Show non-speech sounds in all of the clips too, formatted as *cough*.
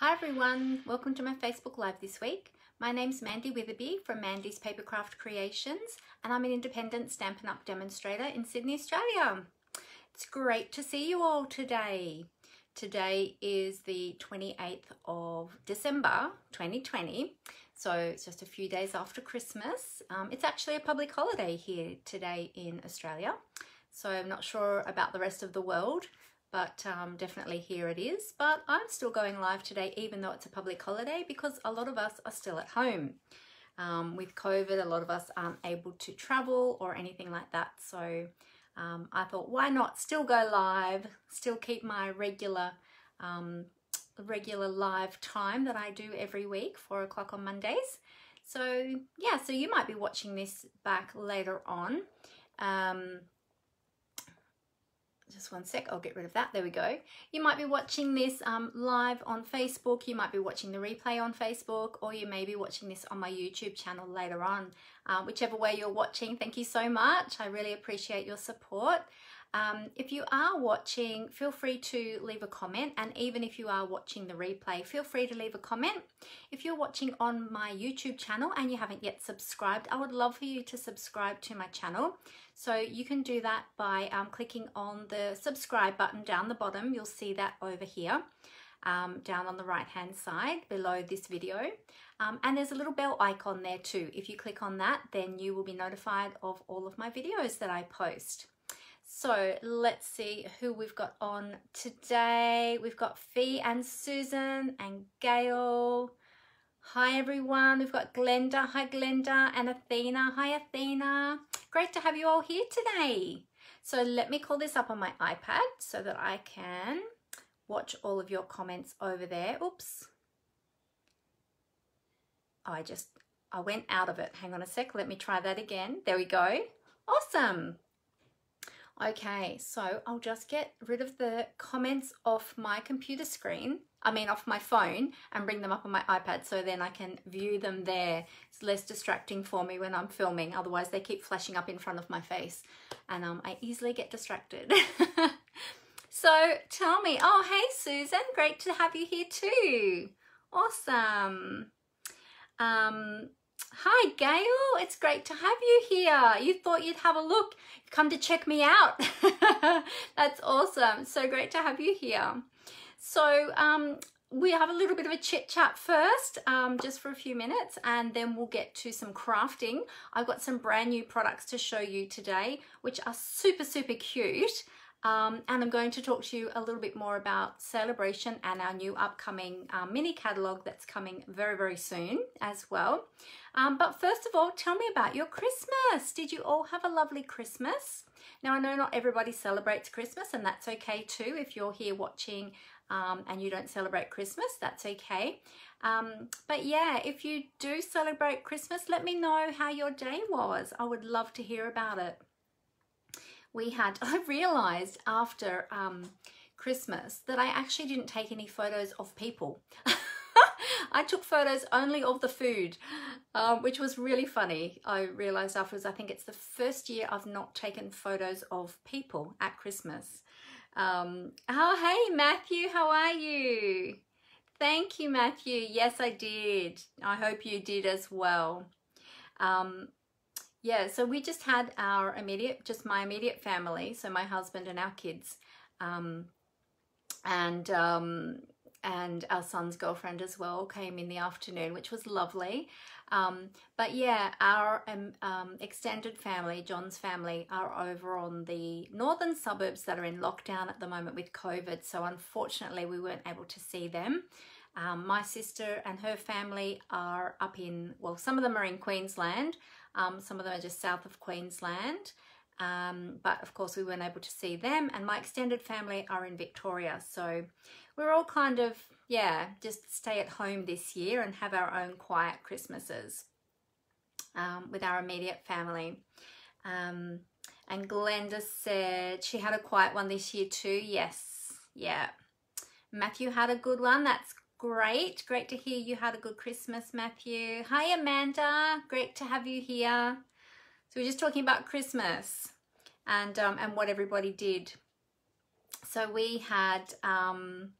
Hi everyone, welcome to my Facebook Live this week. My name's Mandy Witherby from Mandy's Papercraft Creations and I'm an independent Stampin' Up! demonstrator in Sydney, Australia. It's great to see you all today. Today is the 28th of December 2020, so it's just a few days after Christmas. Um, it's actually a public holiday here today in Australia, so I'm not sure about the rest of the world but um, definitely here it is. But I'm still going live today, even though it's a public holiday, because a lot of us are still at home. Um, with COVID, a lot of us aren't able to travel or anything like that. So um, I thought, why not still go live, still keep my regular um, regular live time that I do every week, four o'clock on Mondays. So yeah, so you might be watching this back later on. Um, just one sec, I'll get rid of that. There we go. You might be watching this um, live on Facebook. You might be watching the replay on Facebook, or you may be watching this on my YouTube channel later on. Uh, whichever way you're watching, thank you so much. I really appreciate your support. Um, if you are watching, feel free to leave a comment. And even if you are watching the replay, feel free to leave a comment. If you're watching on my YouTube channel and you haven't yet subscribed, I would love for you to subscribe to my channel. So you can do that by um, clicking on the subscribe button down the bottom. You'll see that over here. Um, down on the right hand side below this video um, and there's a little bell icon there too if you click on that then you will be notified of all of my videos that I post so let's see who we've got on today. We've got Fee and Susan and Gail. Hi everyone, we've got Glenda. Hi Glenda and Athena. Hi Athena. Great to have you all here today. So let me call this up on my iPad so that I can watch all of your comments over there. Oops. I just, I went out of it. Hang on a sec. Let me try that again. There we go. Awesome. Okay, so I'll just get rid of the comments off my computer screen, I mean off my phone, and bring them up on my iPad so then I can view them there. It's less distracting for me when I'm filming, otherwise they keep flashing up in front of my face and um, I easily get distracted. *laughs* so tell me, oh hey Susan, great to have you here too. Awesome. Um, Hi, Gail. It's great to have you here. You thought you'd have a look, come to check me out. *laughs* That's awesome. So great to have you here. So um, we have a little bit of a chit chat first, um, just for a few minutes, and then we'll get to some crafting. I've got some brand new products to show you today, which are super, super cute. Um, and I'm going to talk to you a little bit more about Sale-a-Bration and our new upcoming um, mini catalogue that's coming very, very soon as well. Um, but first of all, tell me about your Christmas. Did you all have a lovely Christmas? Now, I know not everybody celebrates Christmas, and that's okay too. If you're here watching um, and you don't celebrate Christmas, that's okay. Um, but yeah, if you do celebrate Christmas, let me know how your day was. I would love to hear about it we had, *laughs* I realized after um, Christmas that I actually didn't take any photos of people. *laughs* *laughs* I took photos only of the food, um, which was really funny. I realized afterwards, I think it's the first year I've not taken photos of people at Christmas. Um, oh, hey, Matthew, how are you? Thank you, Matthew. Yes, I did. I hope you did as well. Um, yeah, so we just had our immediate, just my immediate family, so my husband and our kids, um, and um, and our son's girlfriend as well came in the afternoon, which was lovely. Um, but yeah, our um, um, extended family, John's family, are over on the northern suburbs that are in lockdown at the moment with COVID. So unfortunately, we weren't able to see them. Um, my sister and her family are up in, well, some of them are in Queensland, um, some of them are just south of Queensland. Um, but of course we weren't able to see them and my extended family are in Victoria. So we're all kind of, yeah, just stay at home this year and have our own quiet Christmases um, with our immediate family. Um, and Glenda said she had a quiet one this year too. Yes, yeah. Matthew had a good one. That's Great, great to hear you had a good Christmas, Matthew. Hi, Amanda. Great to have you here. So we're just talking about Christmas and um, and what everybody did. So we had um,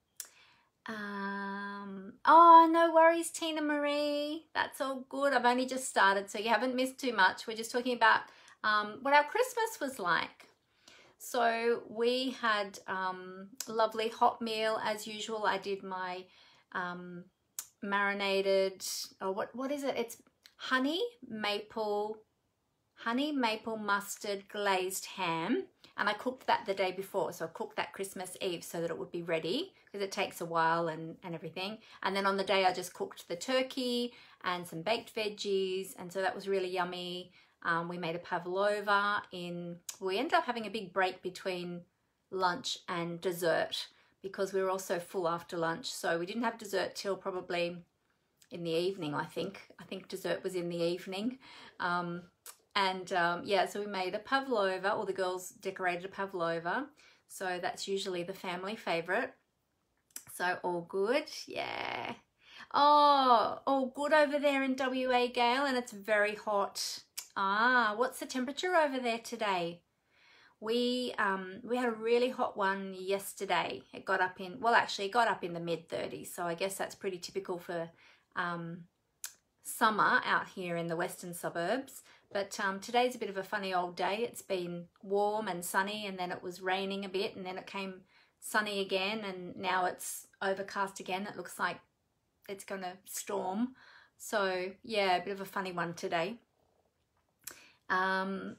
Um, oh, no worries, Tina Marie. That's all good. I've only just started, so you haven't missed too much. We're just talking about um, what our Christmas was like. So we had um, lovely hot meal as usual. I did my um, marinated, oh, what, what is it? It's honey maple, honey maple mustard glazed ham. And I cooked that the day before. So I cooked that Christmas Eve so that it would be ready because it takes a while and, and everything. And then on the day I just cooked the turkey and some baked veggies. And so that was really yummy. Um, we made a pavlova in, we ended up having a big break between lunch and dessert because we were also full after lunch. So we didn't have dessert till probably in the evening, I think. I think dessert was in the evening. Um, and um, yeah, so we made a pavlova, or the girls decorated a pavlova. So that's usually the family favorite. So all good, yeah. Oh, all good over there in WA, Gail, and it's very hot. Ah, what's the temperature over there today? We um, we had a really hot one yesterday. It got up in, well actually it got up in the mid 30s. So I guess that's pretty typical for um, summer out here in the western suburbs. But um, today's a bit of a funny old day. It's been warm and sunny and then it was raining a bit and then it came sunny again and now it's overcast again. It looks like it's going to storm. So yeah, a bit of a funny one today. Um,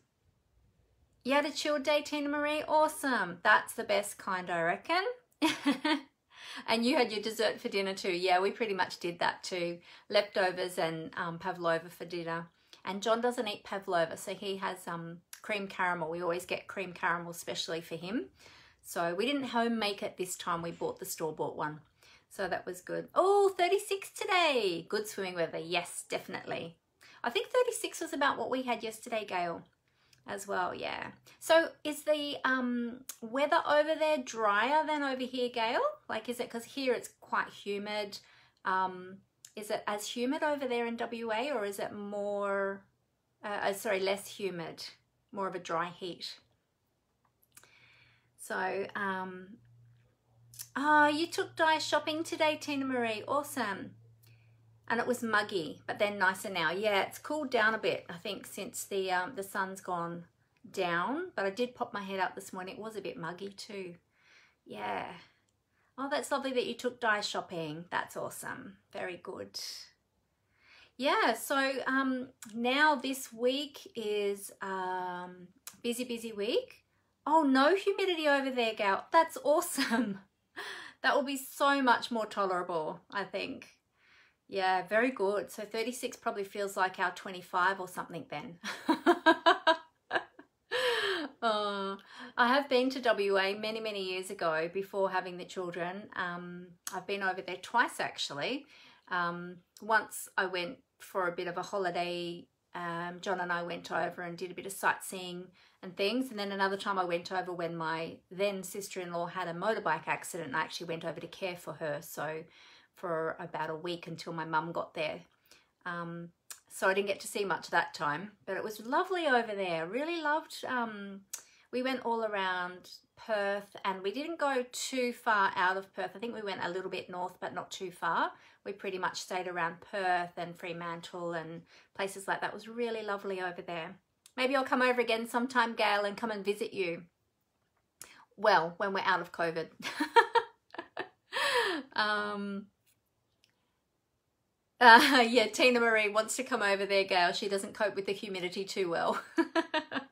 you had a chilled day, Tina Marie? Awesome. That's the best kind, I reckon. *laughs* and you had your dessert for dinner too. Yeah, we pretty much did that too. Leftovers and um, pavlova for dinner. And John doesn't eat pavlova, so he has um, cream caramel. We always get cream caramel specially for him. So we didn't home make it this time. We bought the store-bought one. So that was good. Oh, 36 today. Good swimming weather. Yes, definitely. I think 36 was about what we had yesterday, Gail, as well, yeah. So is the um, weather over there drier than over here, Gail? Like, is it, because here it's quite humid. Um, is it as humid over there in WA or is it more, uh, uh, sorry, less humid, more of a dry heat? So, um, oh, you took Di shopping today, Tina Marie. Awesome and it was muggy, but then nicer now. Yeah, it's cooled down a bit, I think, since the um, the sun's gone down. But I did pop my head up this morning. It was a bit muggy too. Yeah. Oh, that's lovely that you took Di shopping. That's awesome. Very good. Yeah, so um, now this week is um, busy, busy week. Oh, no humidity over there, gal. That's awesome. *laughs* that will be so much more tolerable, I think. Yeah, very good. So 36 probably feels like our 25 or something then. *laughs* I have been to WA many, many years ago before having the children. Um, I've been over there twice actually. Um, once I went for a bit of a holiday. Um, John and I went over and did a bit of sightseeing and things. And then another time I went over when my then sister-in-law had a motorbike accident and I actually went over to care for her. So for about a week until my mum got there. Um, so I didn't get to see much that time, but it was lovely over there. Really loved, um, we went all around Perth and we didn't go too far out of Perth. I think we went a little bit north, but not too far. We pretty much stayed around Perth and Fremantle and places like that. It was really lovely over there. Maybe I'll come over again sometime, Gail, and come and visit you. Well, when we're out of COVID. *laughs* um, uh, *laughs* yeah, Tina Marie wants to come over there, Gail. She doesn't cope with the humidity too well. *laughs*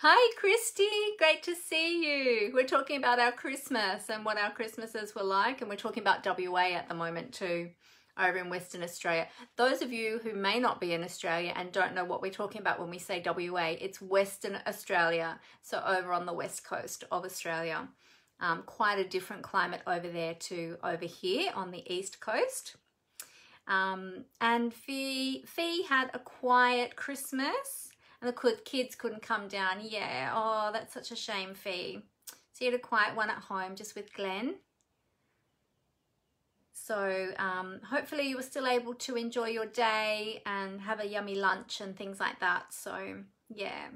Hi, Christy. Great to see you. We're talking about our Christmas and what our Christmases were like, and we're talking about WA at the moment too, over in Western Australia. Those of you who may not be in Australia and don't know what we're talking about when we say WA, it's Western Australia, so over on the west coast of Australia. Um, quite a different climate over there to over here on the east coast. Um, and Fee, Fee had a quiet Christmas and the kids couldn't come down. Yeah, oh, that's such a shame, Fee. So you had a quiet one at home just with Glenn. So um, hopefully you were still able to enjoy your day and have a yummy lunch and things like that. So yeah.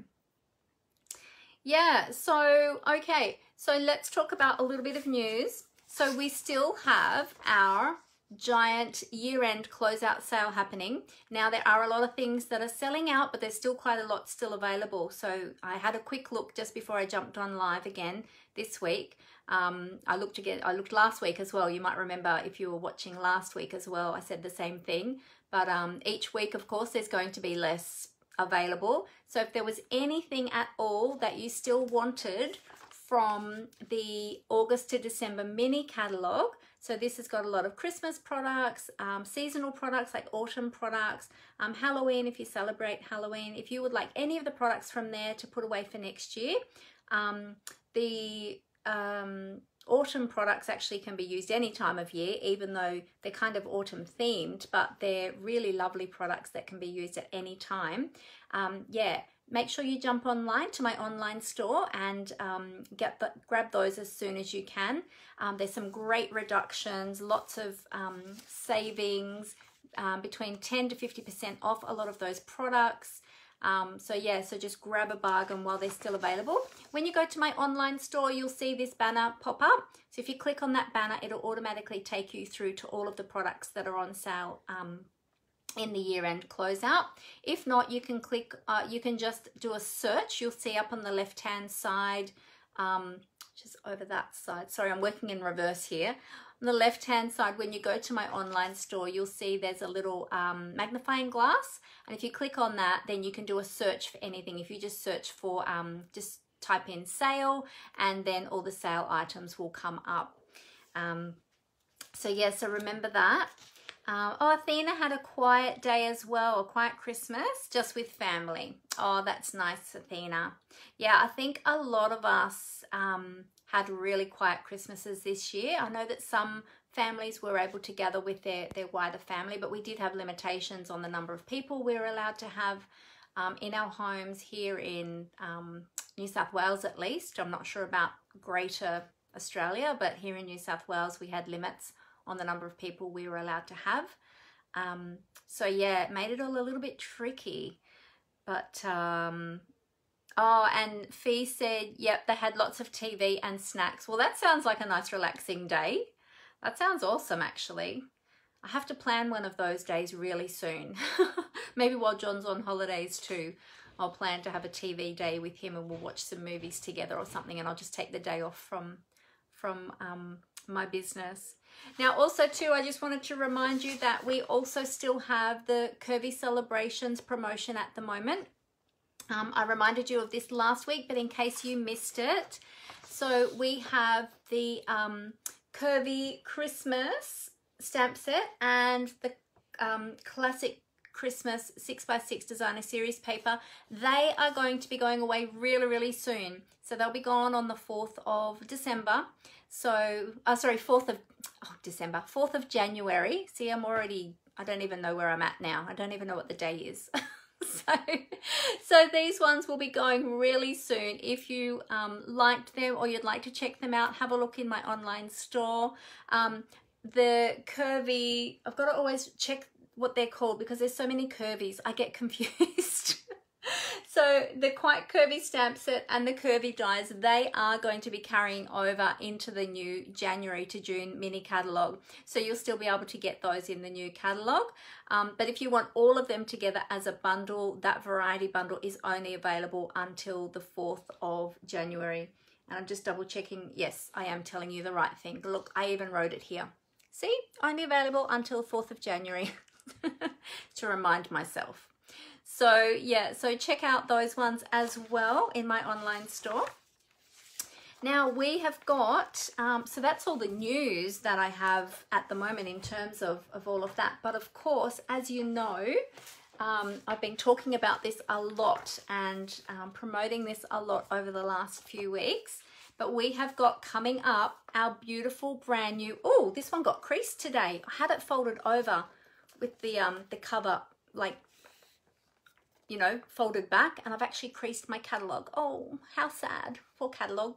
Yeah, so okay, so let's talk about a little bit of news. So we still have our giant year-end closeout sale happening. Now there are a lot of things that are selling out, but there's still quite a lot still available. So I had a quick look just before I jumped on live again this week. Um, I looked again, I looked last week as well. You might remember if you were watching last week as well, I said the same thing. But um, each week, of course, there's going to be less available. So if there was anything at all that you still wanted from the August to December mini catalogue, so this has got a lot of Christmas products, um, seasonal products like autumn products, um, Halloween if you celebrate Halloween. If you would like any of the products from there to put away for next year, um, the um, autumn products actually can be used any time of year, even though they're kind of autumn themed, but they're really lovely products that can be used at any time. Um, yeah, make sure you jump online to my online store and um, get the, grab those as soon as you can. Um, there's some great reductions, lots of um, savings, um, between 10 to 50% off a lot of those products. Um, so yeah, so just grab a bargain while they're still available. When you go to my online store, you'll see this banner pop up. So if you click on that banner, it'll automatically take you through to all of the products that are on sale um, in the year-end closeout. If not, you can click, uh, you can just do a search. You'll see up on the left-hand side, um, just over that side. Sorry, I'm working in reverse here. On the left hand side, when you go to my online store, you'll see there's a little um, magnifying glass. And if you click on that, then you can do a search for anything. If you just search for, um, just type in sale and then all the sale items will come up. Um, so yeah, so remember that. Um, oh, Athena had a quiet day as well, a quiet Christmas, just with family. Oh, that's nice, Athena. Yeah, I think a lot of us um, had really quiet Christmases this year. I know that some families were able to gather with their, their wider family, but we did have limitations on the number of people we were allowed to have um, in our homes here in um, New South Wales at least. I'm not sure about greater Australia, but here in New South Wales we had limits on the number of people we were allowed to have. Um, so yeah, it made it all a little bit tricky. But um, Oh, and Fee said, yep, they had lots of TV and snacks. Well, that sounds like a nice relaxing day. That sounds awesome, actually. I have to plan one of those days really soon. *laughs* Maybe while John's on holidays too. I'll plan to have a TV day with him and we'll watch some movies together or something and I'll just take the day off from from um, my business. Now also too, I just wanted to remind you that we also still have the Curvy Celebrations promotion at the moment. Um, I reminded you of this last week, but in case you missed it, so we have the um, Curvy Christmas stamp set and the um, classic Christmas 6x6 designer series paper. They are going to be going away really, really soon. So they'll be gone on the 4th of December. So, uh, sorry, 4th of oh, December, 4th of January. See, I'm already, I don't even know where I'm at now. I don't even know what the day is. *laughs* so, so these ones will be going really soon. If you um, liked them or you'd like to check them out, have a look in my online store. Um, the curvy, I've got to always check what they're called because there's so many curvies. I get *laughs* confused. *laughs* so the quite curvy stamp set and the curvy dies, they are going to be carrying over into the new January to June mini catalogue. So you'll still be able to get those in the new catalogue. Um, but if you want all of them together as a bundle, that variety bundle is only available until the 4th of January. And I'm just double checking. Yes, I am telling you the right thing. Look, I even wrote it here. See, only available until 4th of January *laughs* to remind myself. So yeah, so check out those ones as well in my online store. Now we have got, um, so that's all the news that I have at the moment in terms of, of all of that. But of course, as you know, um, I've been talking about this a lot and um, promoting this a lot over the last few weeks. But we have got coming up our beautiful brand new, oh, this one got creased today. I had it folded over with the, um, the cover like you know, folded back and I've actually creased my catalogue. Oh, how sad for catalogue.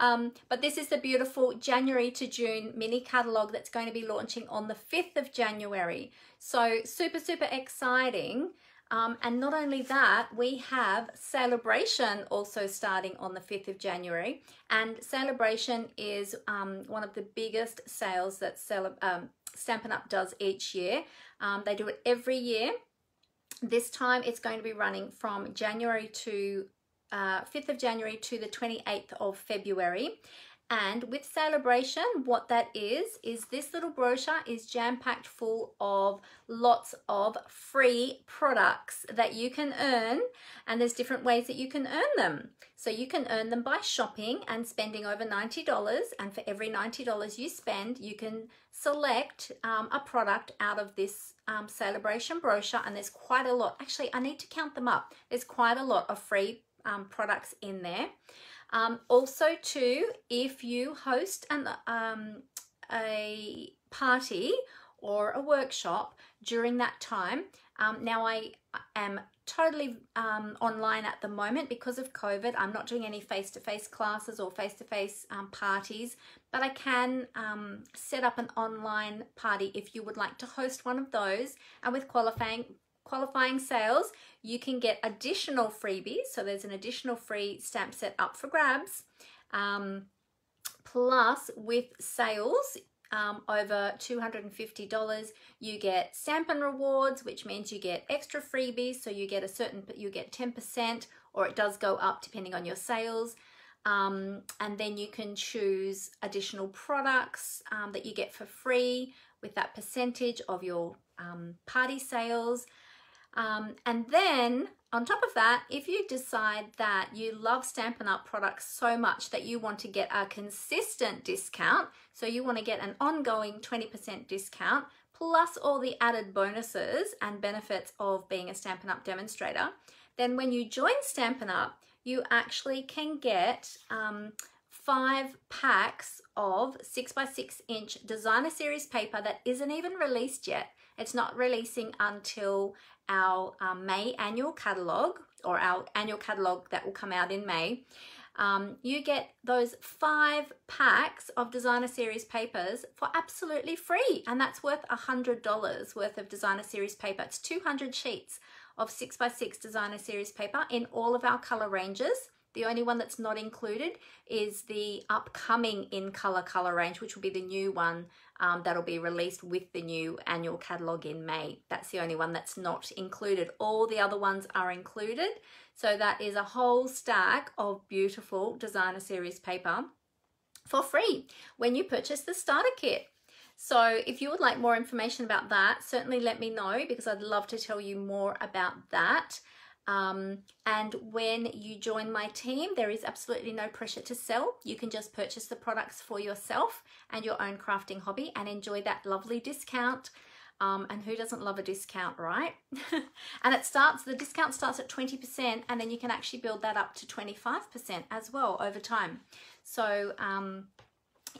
Um, but this is the beautiful January to June mini catalogue that's going to be launching on the 5th of January. So super, super exciting. Um, and not only that, we have Sale-a-Bration also starting on the 5th of January. And Sale-a-Bration is um, one of the biggest sales that Cele- um, Stampin' Up! does each year. Um, they do it every year. This time it's going to be running from January to uh, 5th of January to the 28th of February. And with Sale-a-Bration, what that is, is this little brochure is jam-packed full of lots of free products that you can earn. And there's different ways that you can earn them. So you can earn them by shopping and spending over $90. And for every $90 you spend, you can select um, a product out of this um, Sale-a-Bration brochure. And there's quite a lot. Actually, I need to count them up. There's quite a lot of free um, products in there. Um, also, too, if you host an, um, a party or a workshop during that time, um, now I am totally um, online at the moment because of COVID. I'm not doing any face to face classes or face to face parties, but I can um, set up an online party if you would like to host one of those. And with qualifying qualifying sales, you can get additional freebies. So there's an additional free stamp set up for grabs. Um, plus with sales um, over $250, you get Stampin' Rewards, which means you get extra freebies. So you get a certain, you get 10% or it does go up depending on your sales. Um, and then you can choose additional products um, that you get for free with that percentage of your um, party sales. Um, and then on top of that, if you decide that you love Stampin' Up! products so much that you want to get a consistent discount, so you want to get an ongoing 20% discount, plus all the added bonuses and benefits of being a Stampin' Up! demonstrator, then when you join Stampin' Up!, you actually can get um, five packs of 6 by 6 inch designer series paper that isn't even released yet. It's not releasing until our um, May annual catalogue or our annual catalogue that will come out in May. Um, you get those five packs of designer series papers for absolutely free and that's worth a hundred dollars worth of designer series paper it's 200 sheets of 6x6 designer series paper in all of our color ranges the only one that's not included is the upcoming in color color range, which will be the new one um, that'll be released with the new annual catalogue in May. That's the only one that's not included. All the other ones are included. So that is a whole stack of beautiful designer series paper for free when you purchase the starter kit. So if you would like more information about that, certainly let me know because I'd love to tell you more about that. Um, and when you join my team, there is absolutely no pressure to sell. You can just purchase the products for yourself and your own crafting hobby and enjoy that lovely discount. Um, and who doesn't love a discount, right? *laughs* and it starts, the discount starts at 20% and then you can actually build that up to 25% as well over time. So um,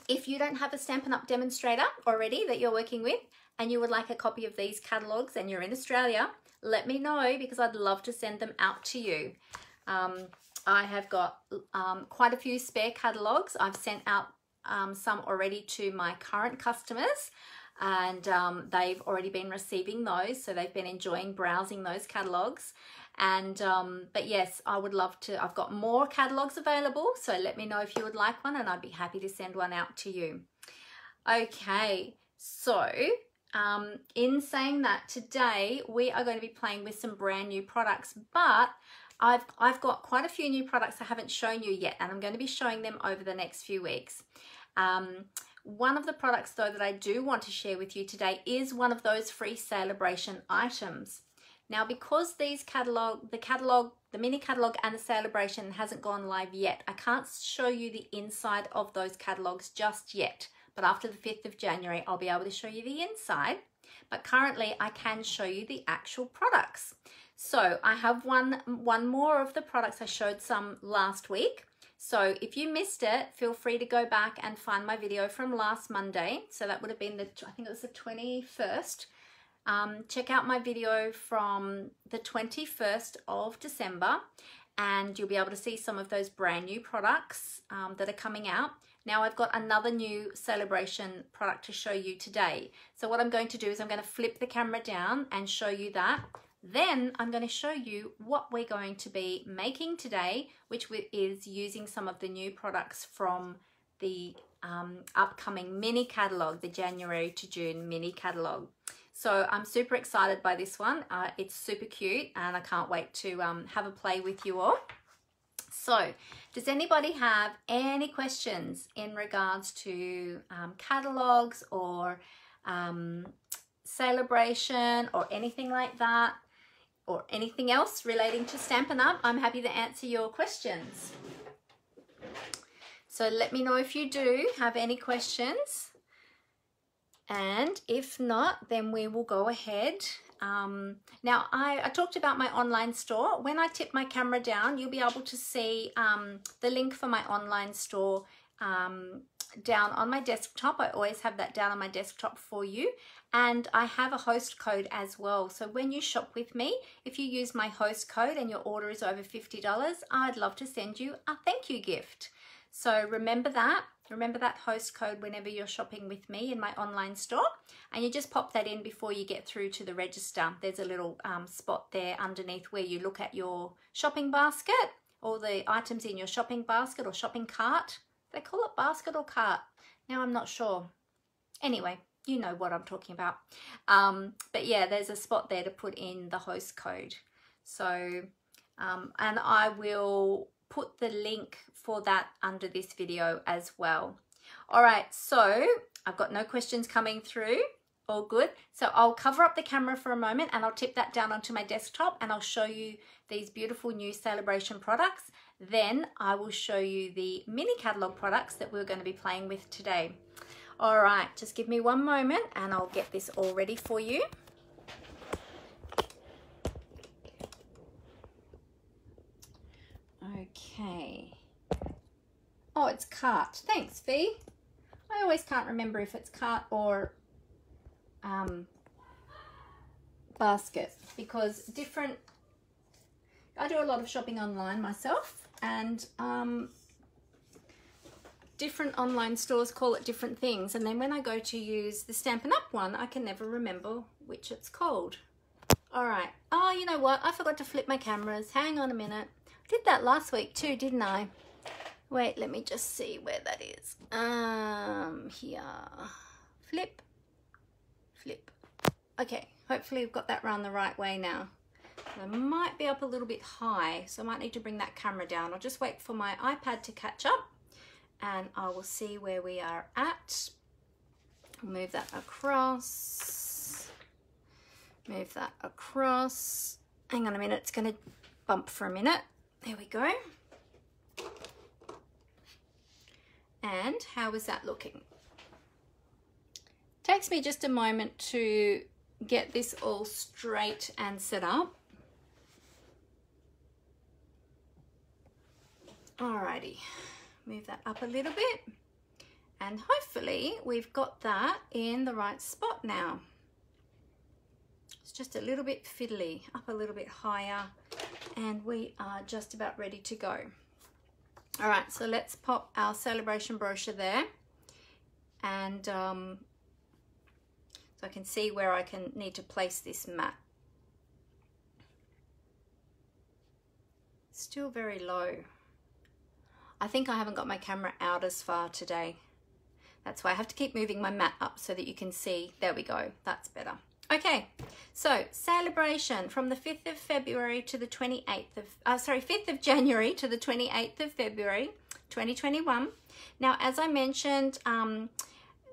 if you don't have a Stampin' Up! demonstrator already that you're working with and you would like a copy of these catalogs and you're in Australia, let me know because I'd love to send them out to you. Um, I have got um, quite a few spare catalogs. I've sent out um, some already to my current customers and um, they've already been receiving those. So they've been enjoying browsing those catalogs. And, um, but yes, I would love to, I've got more catalogs available. So let me know if you would like one and I'd be happy to send one out to you. Okay, so um, in saying that, today we are going to be playing with some brand new products, but I've, I've got quite a few new products I haven't shown you yet, and I'm going to be showing them over the next few weeks. Um, one of the products though that I do want to share with you today is one of those free Sale-a-Bration items. Now, because these catalog, the catalog, the mini catalog and the Sale-a-Bration hasn't gone live yet, I can't show you the inside of those catalogs just yet but after the 5th of January, I'll be able to show you the inside. But currently I can show you the actual products. So I have one, one more of the products I showed some last week. So if you missed it, feel free to go back and find my video from last Monday. So that would have been the, I think it was the 21st. Um, check out my video from the 21st of December and you'll be able to see some of those brand new products um, that are coming out. Now I've got another new Sale-a-Bration product to show you today. So what I'm going to do is I'm going to flip the camera down and show you that. Then I'm going to show you what we're going to be making today, which is using some of the new products from the um, upcoming mini catalog, the January to June mini catalog. So I'm super excited by this one. Uh, it's super cute and I can't wait to um, have a play with you all. So does anybody have any questions in regards to um, catalogs or um, Sale-a-Bration or anything like that? or anything else relating to Stampin' Up, I'm happy to answer your questions. So let me know if you do have any questions. And if not, then we will go ahead. Um, now, I, I, talked about my online store. When I tip my camera down, you'll be able to see um, the link for my online store um, down on my desktop. I always have that down on my desktop for you. And I have a host code as well. So when you shop with me, if you use my host code and your order is over $50, I'd love to send you a thank you gift. So remember that. Remember that host code whenever you're shopping with me in my online store. And you just pop that in before you get through to the register. There's a little um, spot there underneath where you look at your shopping basket, all the items in your shopping basket or shopping cart. They call it basket or cart. Now I'm not sure. Anyway, you know what I'm talking about. Um, but yeah, there's a spot there to put in the host code. So, um, and I will put the link for that under this video as well. All right, so I've got no questions coming through. All good. So I'll cover up the camera for a moment and I'll tip that down onto my desktop and I'll show you these beautiful new Sale-a-Bration products. Then I will show you the mini catalog products that we're going to be playing with today. All right, just give me one moment and I'll get this all ready for you. Okay. Oh, it's cart. Thanks, Fee. I always can't remember if it's cart or um, basket because different... I do a lot of shopping online myself and um, different online stores call it different things. And then when I go to use the Stampin' Up one, I can never remember which it's called. All right. Oh, you know what? I forgot to flip my cameras. Hang on a minute. Did that last week too, didn't I? Wait, let me just see where that is. Um, here. Flip. Flip. Okay, hopefully we've got that round the right way now. I might be up a little bit high, so I might need to bring that camera down. I'll just wait for my iPad to catch up and I will see where we are at. Move that across. Move that across. Hang on a minute, it's going to bump for a minute. There we go. And how is that looking? Takes me just a moment to get this all straight and set up. Alrighty move that up a little bit and hopefully we've got that in the right spot now. It's just a little bit fiddly, up a little bit higher and we are just about ready to go. All right, so let's pop our Sale-a-Bration brochure there and um, so I can see where I can need to place this mat. Still very low. I think I haven't got my camera out as far today. That's why I have to keep moving my mat up so that you can see. There we go. That's better. Okay, so Sale-a-Bration from the 5th of February to the 28th of, uh, sorry, 5th of January to the 28th of February 2021. Now, as I mentioned, um,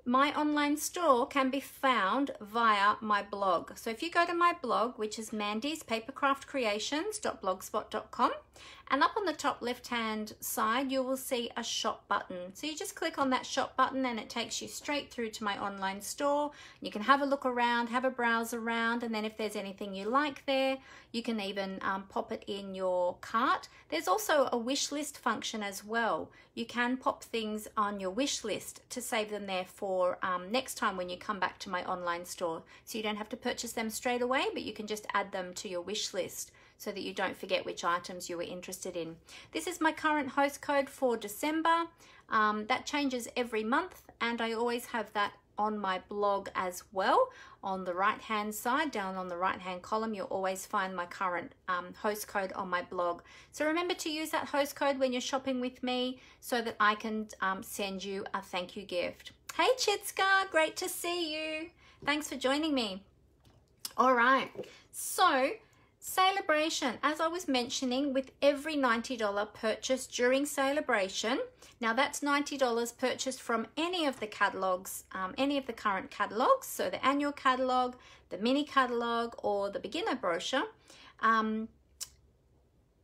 my online store can be found via my blog. So if you go to my blog, which is Mandy's Papercraft Creations.blogspot.com, and up on the top left hand side, you will see a shop button. So you just click on that shop button and it takes you straight through to my online store. You can have a look around, have a browse around, and then if there's anything you like there, you can even um, pop it in your cart. There's also a wish list function as well. You can pop things on your wish list to save them there for um, next time when you come back to my online store. So you don't have to purchase them straight away, but you can just add them to your wish list so that you don't forget which items you were interested in. This is my current host code for December. Um, that changes every month and I always have that on my blog as well. On the right hand side, down on the right hand column, you'll always find my current um, host code on my blog. So remember to use that host code when you're shopping with me so that I can um, send you a thank you gift. Hey Chitska, great to see you. Thanks for joining me. All right, so Sale-a-Bration, as I was mentioning, with every $90 purchase during Sale-a-Bration, now that's $90 purchased from any of the catalogs, um, any of the current catalogs, so the annual catalog, the mini catalog, or the beginner brochure. Um,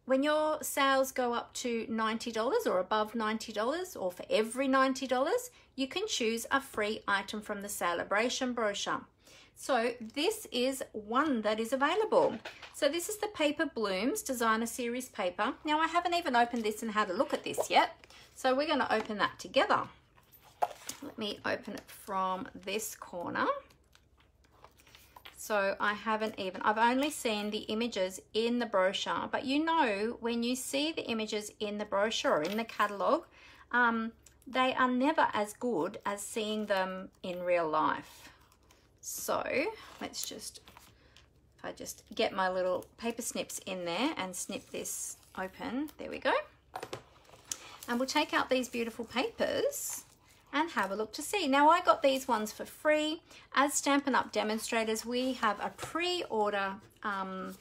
when your sales go up to $90 or above $90 or for every $90, you can choose a free item from the Sale-a-Bration brochure. So this is one that is available. So this is the Paper Blooms Designer Series paper. Now I haven't even opened this and had a look at this yet. So we're going to open that together. Let me open it from this corner. So I haven't even, I've only seen the images in the brochure, but you know, when you see the images in the brochure or in the catalog, um, they are never as good as seeing them in real life. So let's just, if I just get my little paper snips in there and snip this open, there we go. And we'll take out these beautiful papers and have a look to see. Now I got these ones for free. As Stampin' Up! demonstrators, we have a pre-order um,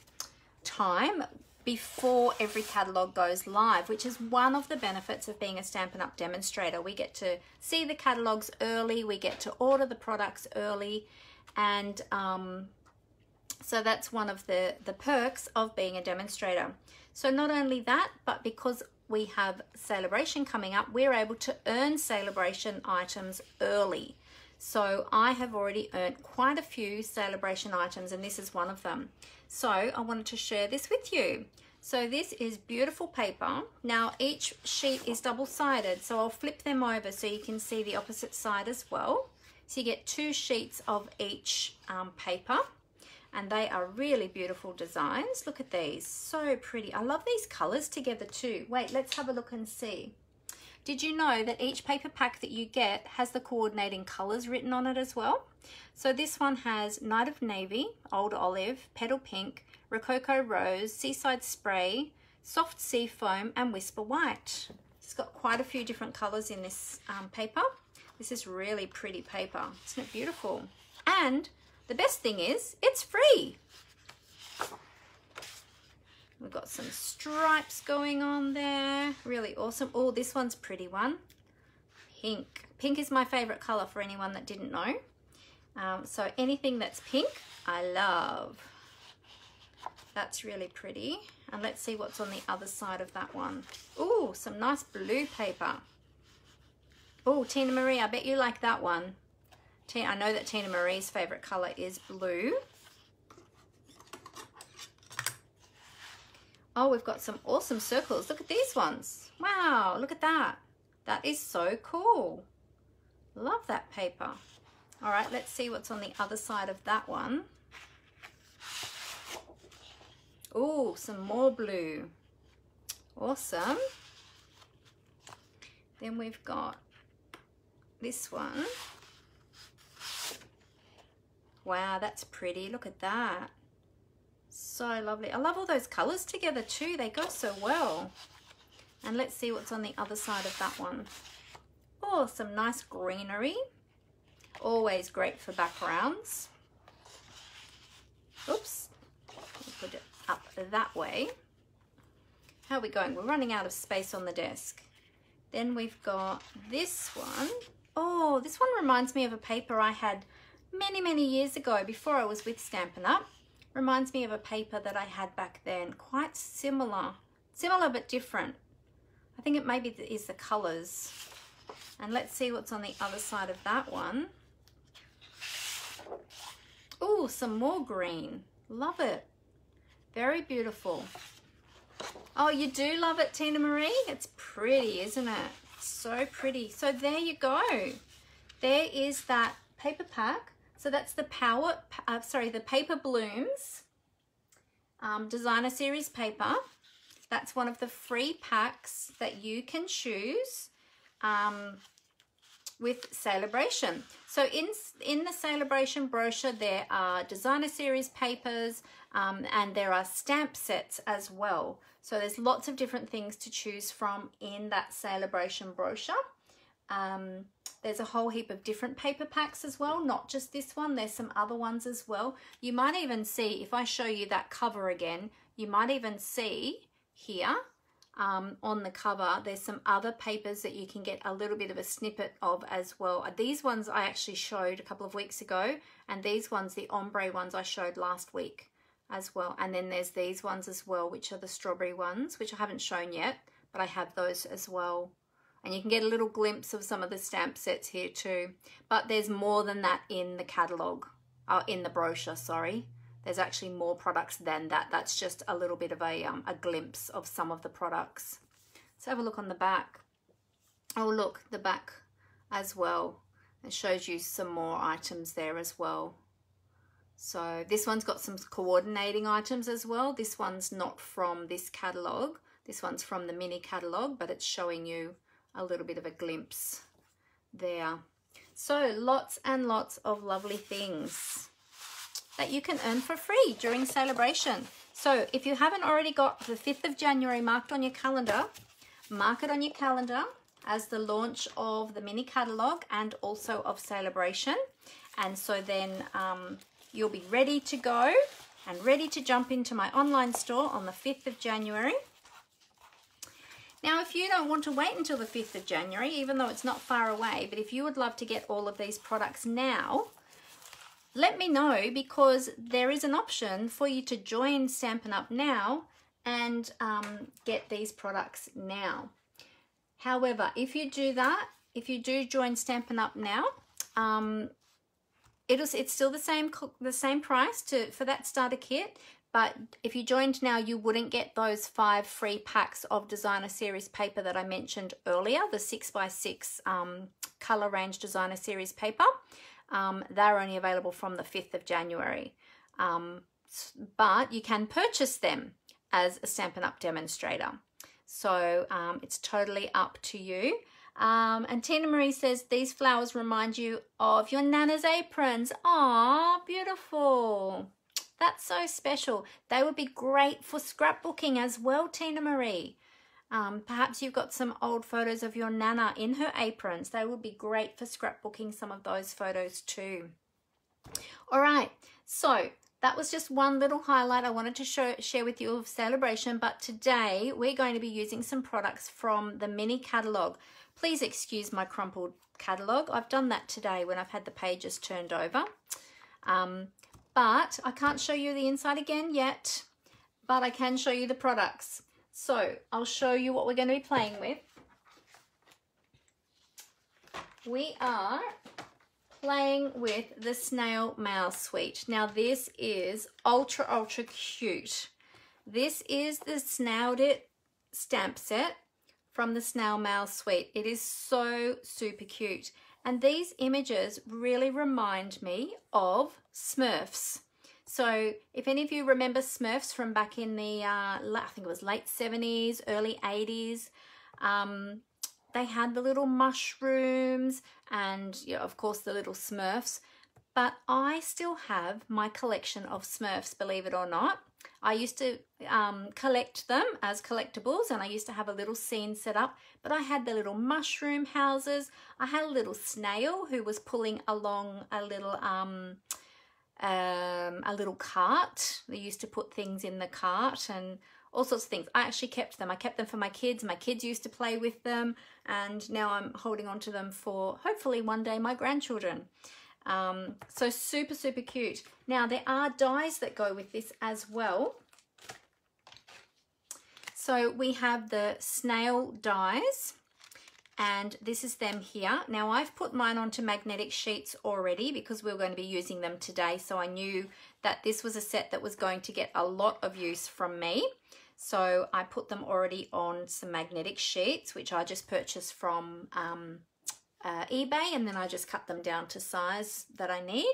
time before every catalogue goes live, which is one of the benefits of being a Stampin' Up! demonstrator. We get to see the catalogues early, we get to order the products early, and um, so that's one of the, the perks of being a demonstrator. So not only that, but because we have Sale-a-Bration coming up, we're able to earn Sale-a-Bration items early. So I have already earned quite a few Sale-a-Bration items and this is one of them. So I wanted to share this with you. So this is beautiful paper. Now each sheet is double-sided, so I'll flip them over so you can see the opposite side as well. So you get two sheets of each um, paper and they are really beautiful designs. Look at these, so pretty. I love these colors together too. Wait, let's have a look and see. Did you know that each paper pack that you get has the coordinating colors written on it as well? So this one has Night of Navy, Old Olive, Petal Pink, Rococo Rose, Seaside Spray, Soft Sea Foam, and Whisper White. It's got quite a few different colors in this um, paper. This is really pretty paper. Isn't it beautiful? And the best thing is it's free. We've got some stripes going on there. Really awesome. Oh, this one's pretty one. Pink. Pink is my favorite color for anyone that didn't know. Um, so anything that's pink, I love. That's really pretty. And let's see what's on the other side of that one. Oh, some nice blue paper. Oh, Tina Marie, I bet you like that one. I know that Tina Marie's favorite color is blue. Oh, we've got some awesome circles. Look at these ones. Wow, look at that. That is so cool. Love that paper. All right, let's see what's on the other side of that one. Oh, some more blue. Awesome. Then we've got this one. Wow, that's pretty. Look at that. So lovely. I love all those colors together too. They go so well. And let's see what's on the other side of that one. Oh, some nice greenery. Always great for backgrounds. Oops. Put it up that way. How are we going? We're running out of space on the desk. Then we've got this one. Oh, this one reminds me of a paper I had many, many years ago before I was with Stampin' Up. Reminds me of a paper that I had back then. Quite similar. Similar but different. I think it maybe is the colours. And let's see what's on the other side of that one. Oh, some more green. Love it. Very beautiful. Oh, you do love it, Tina Marie? It's pretty, isn't it? So pretty. So there you go. There is that paper pack. So that's the Power, uh, sorry, the Paper Blooms um, Designer Series paper. That's one of the free packs that you can choose. Um, with Sale-a-Bration. So in, in the Sale-a-Bration brochure, there are designer series papers um, and there are stamp sets as well. So there's lots of different things to choose from in that Sale-a-Bration brochure. Um, there's a whole heap of different paper packs as well, not just this one. There's some other ones as well. You might even see, if I show you that cover again, you might even see here um, on the cover, there's some other papers that you can get a little bit of a snippet of as well. These ones I actually showed a couple of weeks ago, and these ones, the ombre ones, I showed last week as well. And then there's these ones as well, which are the strawberry ones, which I haven't shown yet, but I have those as well. And you can get a little glimpse of some of the stamp sets here too. But there's more than that in the catalogue, uh, in the brochure, sorry. There's actually more products than that. That's just a little bit of a, um, a glimpse of some of the products. Let's have a look on the back. Oh, look, the back as well. It shows you some more items there as well. So this one's got some coordinating items as well. This one's not from this catalogue. This one's from the mini catalogue, but it's showing you a little bit of a glimpse there. So lots and lots of lovely things that you can earn for free during Sale-a-Bration. So if you haven't already got the 5th of January marked on your calendar, mark it on your calendar as the launch of the mini catalogue and also of Sale-a-Bration. And so then um, you'll be ready to go and ready to jump into my online store on the 5th of January. Now, if you don't want to wait until the 5th of January, even though it's not far away, but if you would love to get all of these products now, let me know because there is an option for you to join Stampin' Up! now and um, get these products now. However, if you do that, if you do join Stampin' Up! now, um, it'll, it's still the same the same price to for that starter kit, but if you joined now, you wouldn't get those five free packs of designer series paper that I mentioned earlier, the six by six um, color range designer series paper um, they're only available from the 5th of January. Um, but you can purchase them as a Stampin' Up! demonstrator. So um, it's totally up to you. Um, and Tina Marie says, these flowers remind you of your Nana's aprons. Ah, beautiful. That's so special. They would be great for scrapbooking as well, Tina Marie. Um, perhaps you've got some old photos of your Nana in her aprons. They would be great for scrapbooking some of those photos too. All right, so that was just one little highlight I wanted to show, share with you of Sale-a-Bration, but today we're going to be using some products from the mini catalogue. Please excuse my crumpled catalogue. I've done that today when I've had the pages turned over. Um, but I can't show you the inside again yet, but I can show you the products. So I'll show you what we're going to be playing with. We are playing with the Snail Mail Suite. Now this is ultra, ultra cute. This is the Snailed It stamp set from the Snail Mail Suite. It is so super cute. And these images really remind me of Smurfs. So if any of you remember Smurfs from back in the, uh, I think it was late 70s, early 80s, um, they had the little mushrooms and you know, of course the little Smurfs. But I still have my collection of Smurfs, believe it or not. I used to um, collect them as collectibles and I used to have a little scene set up, but I had the little mushroom houses. I had a little snail who was pulling along a little um, um, a little cart. They used to put things in the cart and all sorts of things. I actually kept them. I kept them for my kids. My kids used to play with them and now I'm holding on to them for hopefully one day my grandchildren. Um, so super, super cute. Now there are dies that go with this as well. So we have the snail dies and this is them here. Now I've put mine onto magnetic sheets already because we are going to be using them today. So I knew that this was a set that was going to get a lot of use from me. So I put them already on some magnetic sheets, which I just purchased from um, uh, eBay and then I just cut them down to size that I need.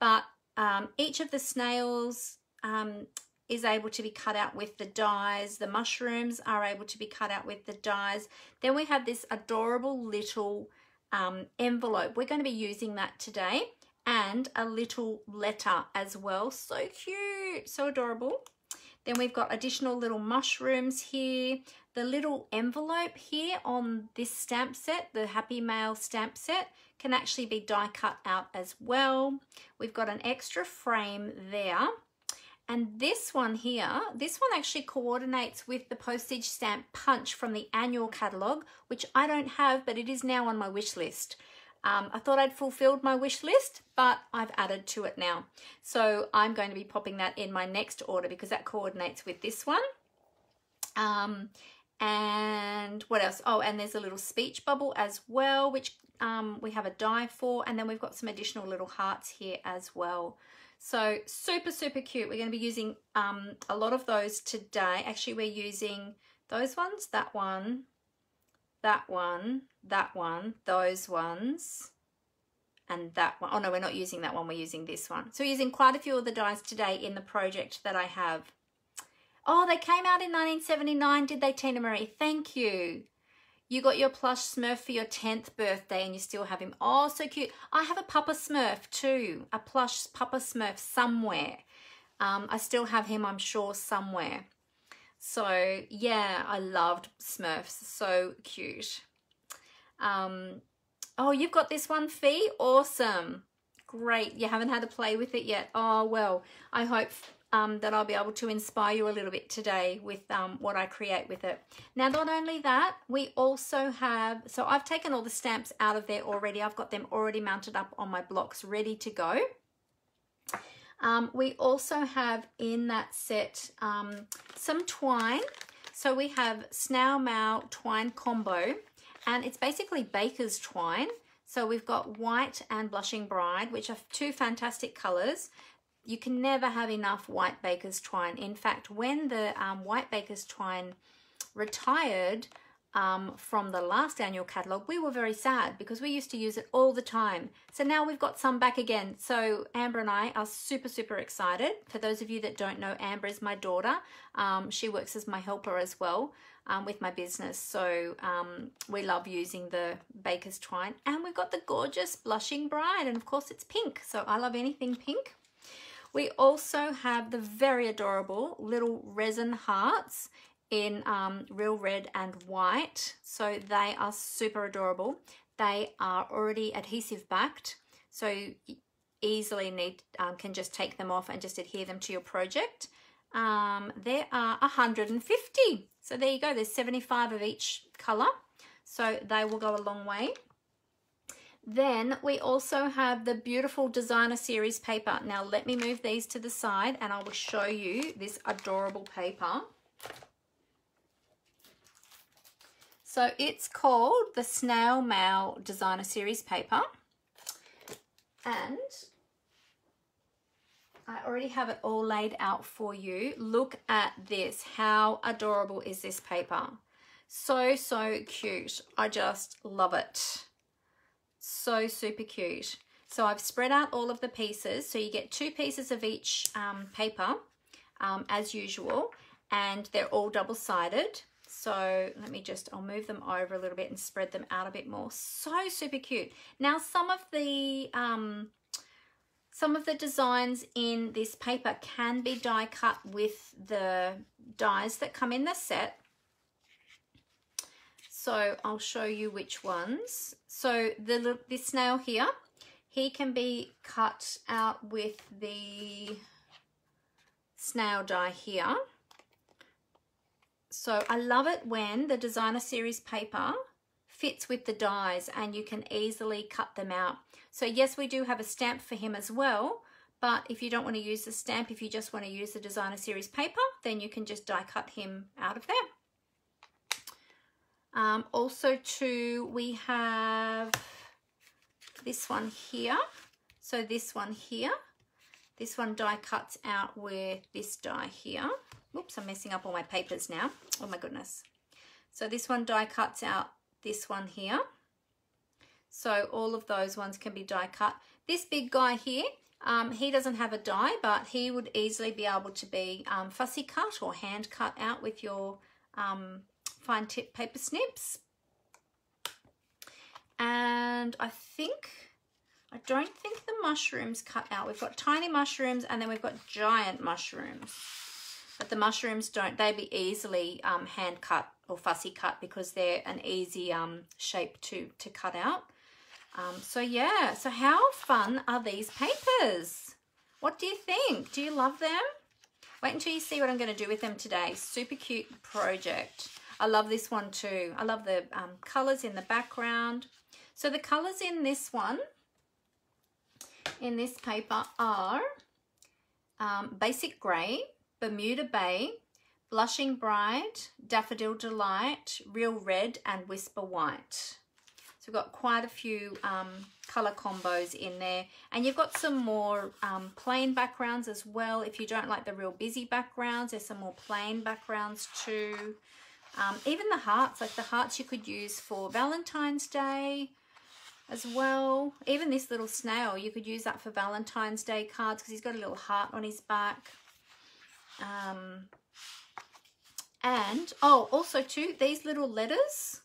But um, each of the snails um, is able to be cut out with the dies. The mushrooms are able to be cut out with the dies. Then we have this adorable little um, envelope. We're going to be using that today and a little letter as well. So cute, so adorable. Then we've got additional little mushrooms here. The little envelope here on this stamp set, the Happy Mail stamp set, can actually be die cut out as well. We've got an extra frame there. And this one here, this one actually coordinates with the postage stamp punch from the annual catalogue, which I don't have, but it is now on my wish list. Um, I thought I'd fulfilled my wish list, but I've added to it now. So I'm going to be popping that in my next order because that coordinates with this one. Um, and what else? Oh, and there's a little speech bubble as well, which um, we have a die for. And then we've got some additional little hearts here as well. So super, super cute. We're going to be using um, a lot of those today. Actually, we're using those ones, that one, that one, that one, those ones, and that one. Oh no, we're not using that one, we're using this one. So we're using quite a few of the dies today in the project that I have. Oh, they came out in 1979, did they, Tina Marie? Thank you. You got your plush Smurf for your 10th birthday and you still have him. Oh, so cute. I have a Papa Smurf too, a plush Papa Smurf somewhere. Um, I still have him, I'm sure, somewhere. So yeah, I loved Smurfs. So cute. Um, oh, you've got this one, Fee? Awesome. Great. You haven't had a play with it yet. Oh, well, I hope um, that I'll be able to inspire you a little bit today with um, what I create with it. Now, not only that, we also have, so I've taken all the stamps out of there already. I've got them already mounted up on my blocks ready to go. Um, we also have in that set um, some twine. So we have Snail Mail twine combo and it's basically baker's twine. So we've got white and blushing bride, which are two fantastic colors. You can never have enough white baker's twine. In fact, when the um, white baker's twine retired, um, from the last annual catalogue, we were very sad because we used to use it all the time. So now we've got some back again. So Amber and I are super, super excited. For those of you that don't know, Amber is my daughter. Um, she works as my helper as well um, with my business. So um, we love using the Baker's Twine. And we've got the gorgeous Blushing Bride. And of course it's pink. So I love anything pink. We also have the very adorable little resin hearts in um, real red and white. So they are super adorable. They are already adhesive backed. So easily need um, can just take them off and just adhere them to your project. Um, there are 150. So there you go. There's 75 of each color. So they will go a long way. Then we also have the beautiful designer series paper. Now let me move these to the side and I will show you this adorable paper. So it's called the Snail Mail Designer Series paper. And I already have it all laid out for you. Look at this. How adorable is this paper? So, so cute. I just love it. So super cute. So I've spread out all of the pieces. So you get two pieces of each um, paper um, as usual. And they're all double-sided. So let me just, I'll move them over a little bit and spread them out a bit more. So super cute. Now some of the, um, some of the designs in this paper can be die cut with the dies that come in the set. So I'll show you which ones. So the this snail here, he can be cut out with the snail die here. So I love it when the designer series paper fits with the dies and you can easily cut them out. So yes, we do have a stamp for him as well, but if you don't want to use the stamp, if you just want to use the designer series paper, then you can just die cut him out of there. Um, also too, we have this one here. So this one here, this one die cuts out with this die here. Oops, I'm messing up all my papers now. Oh my goodness. So this one die cuts out this one here. So all of those ones can be die cut. This big guy here, um, he doesn't have a die, but he would easily be able to be um, fussy cut or hand cut out with your um, fine tip paper snips. And I think, I don't think the mushrooms cut out. We've got tiny mushrooms and then we've got giant mushrooms. But the mushrooms don't, they be easily um, hand cut or fussy cut because they're an easy um, shape to, to cut out. Um, so yeah, so how fun are these papers? What do you think? Do you love them? Wait until you see what I'm going to do with them today. Super cute project. I love this one too. I love the um, colours in the background. So the colours in this one, in this paper are um, Basic Grey, Bermuda Bay, Blushing Bride, Daffodil Delight, Real Red and Whisper White. So we've got quite a few um, colour combos in there. And you've got some more um, plain backgrounds as well. If you don't like the real busy backgrounds, there's some more plain backgrounds too. Um, even the hearts, like the hearts you could use for Valentine's Day as well. Even this little snail, you could use that for Valentine's Day cards because he's got a little heart on his back. Um, and, oh, also too, these little letters,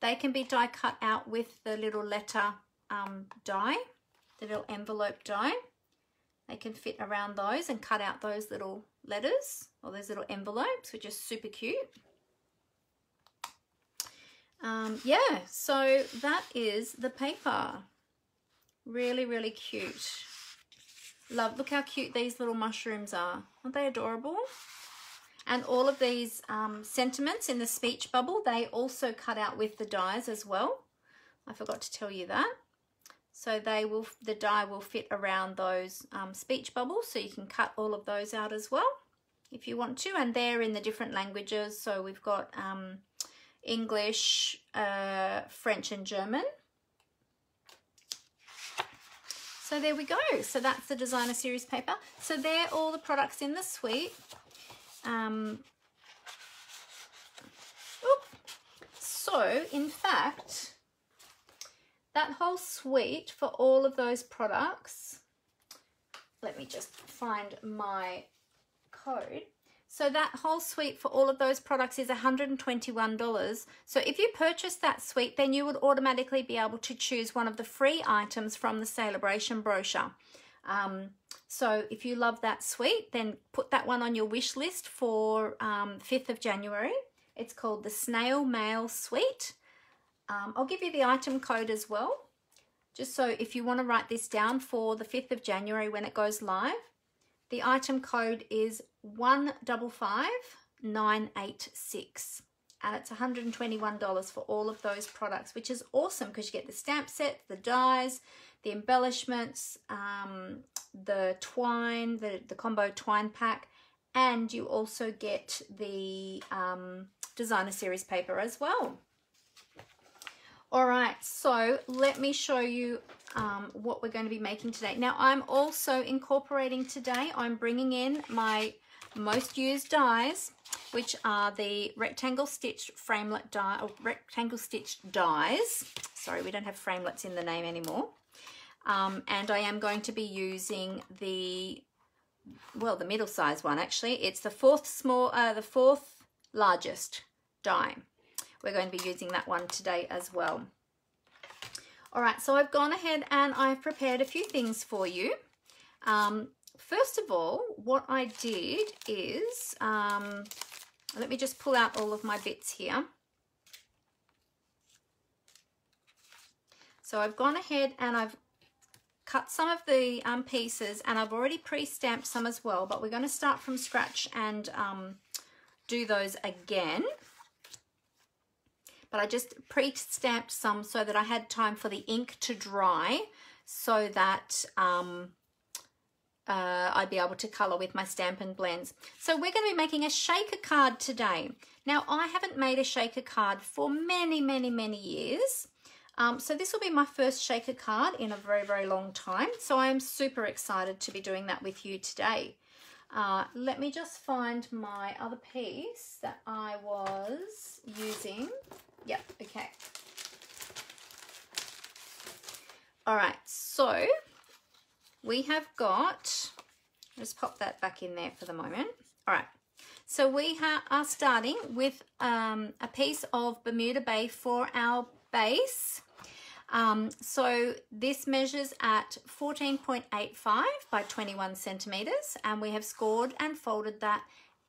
they can be die cut out with the little letter um, die, the little envelope die. They can fit around those and cut out those little letters or those little envelopes, which is super cute. Um, yeah, so that is the paper. Really, really cute. Love, look how cute these little mushrooms are. Aren't they adorable? And all of these um, sentiments in the speech bubble, they also cut out with the dies as well. I forgot to tell you that. So they will, the die will fit around those um, speech bubbles. So you can cut all of those out as well if you want to. And they're in the different languages. So we've got um, English, uh, French and German. So there we go. So that's the designer series paper. So they're all the products in the suite. Um, so, in fact, that whole suite for all of those products, let me just find my code. So that whole suite for all of those products is $121. So if you purchase that suite, then you would automatically be able to choose one of the free items from the Sale-a-Bration brochure. Um, so if you love that suite, then put that one on your wish list for um, 5th of January. It's called the Snail Mail Suite. Um, I'll give you the item code as well, just so if you want to write this down for the 5th of January when it goes live. The item code is 155986 and it's $121 for all of those products, which is awesome because you get the stamp set, the dies, the embellishments, um, the twine, the, the combo twine pack, and you also get the um, designer series paper as well. All right, so let me show you um, what we're going to be making today. Now, I'm also incorporating today, I'm bringing in my most used dies, which are the rectangle stitched framelit die, or rectangle stitched dies. Sorry, we don't have framelits in the name anymore. Um, and I am going to be using the, well, the middle size one actually. It's the fourth small, uh, the fourth largest die. We're going to be using that one today as well. All right, so I've gone ahead and I've prepared a few things for you. Um, first of all, what I did is, um, let me just pull out all of my bits here. So I've gone ahead and I've cut some of the um, pieces and I've already pre-stamped some as well, but we're going to start from scratch and um, do those again. But I just pre-stamped some so that I had time for the ink to dry so that um, uh, I'd be able to colour with my Stampin' Blends. So we're going to be making a shaker card today. Now, I haven't made a shaker card for many, many, many years. Um, so this will be my first shaker card in a very, very long time. So I am super excited to be doing that with you today. Uh, let me just find my other piece that I was using. Yep, okay. All right, so we have got, just pop that back in there for the moment. All right, so we are starting with um, a piece of Bermuda Bay for our base. Um, so this measures at 14.85 by 21 centimeters and we have scored and folded that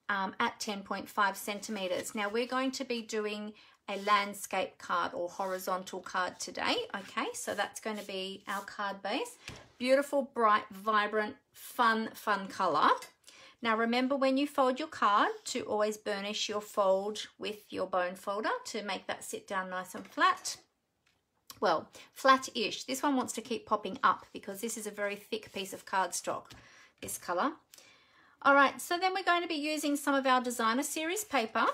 um, at 10.5 centimeters. Now we're going to be doing a landscape card or horizontal card today. Okay, so that's going to be our card base. Beautiful, bright, vibrant, fun, fun color. Now remember when you fold your card to always burnish your fold with your bone folder to make that sit down nice and flat. Well, flat-ish. This one wants to keep popping up because this is a very thick piece of cardstock, this color. All right, so then we're going to be using some of our designer series paper.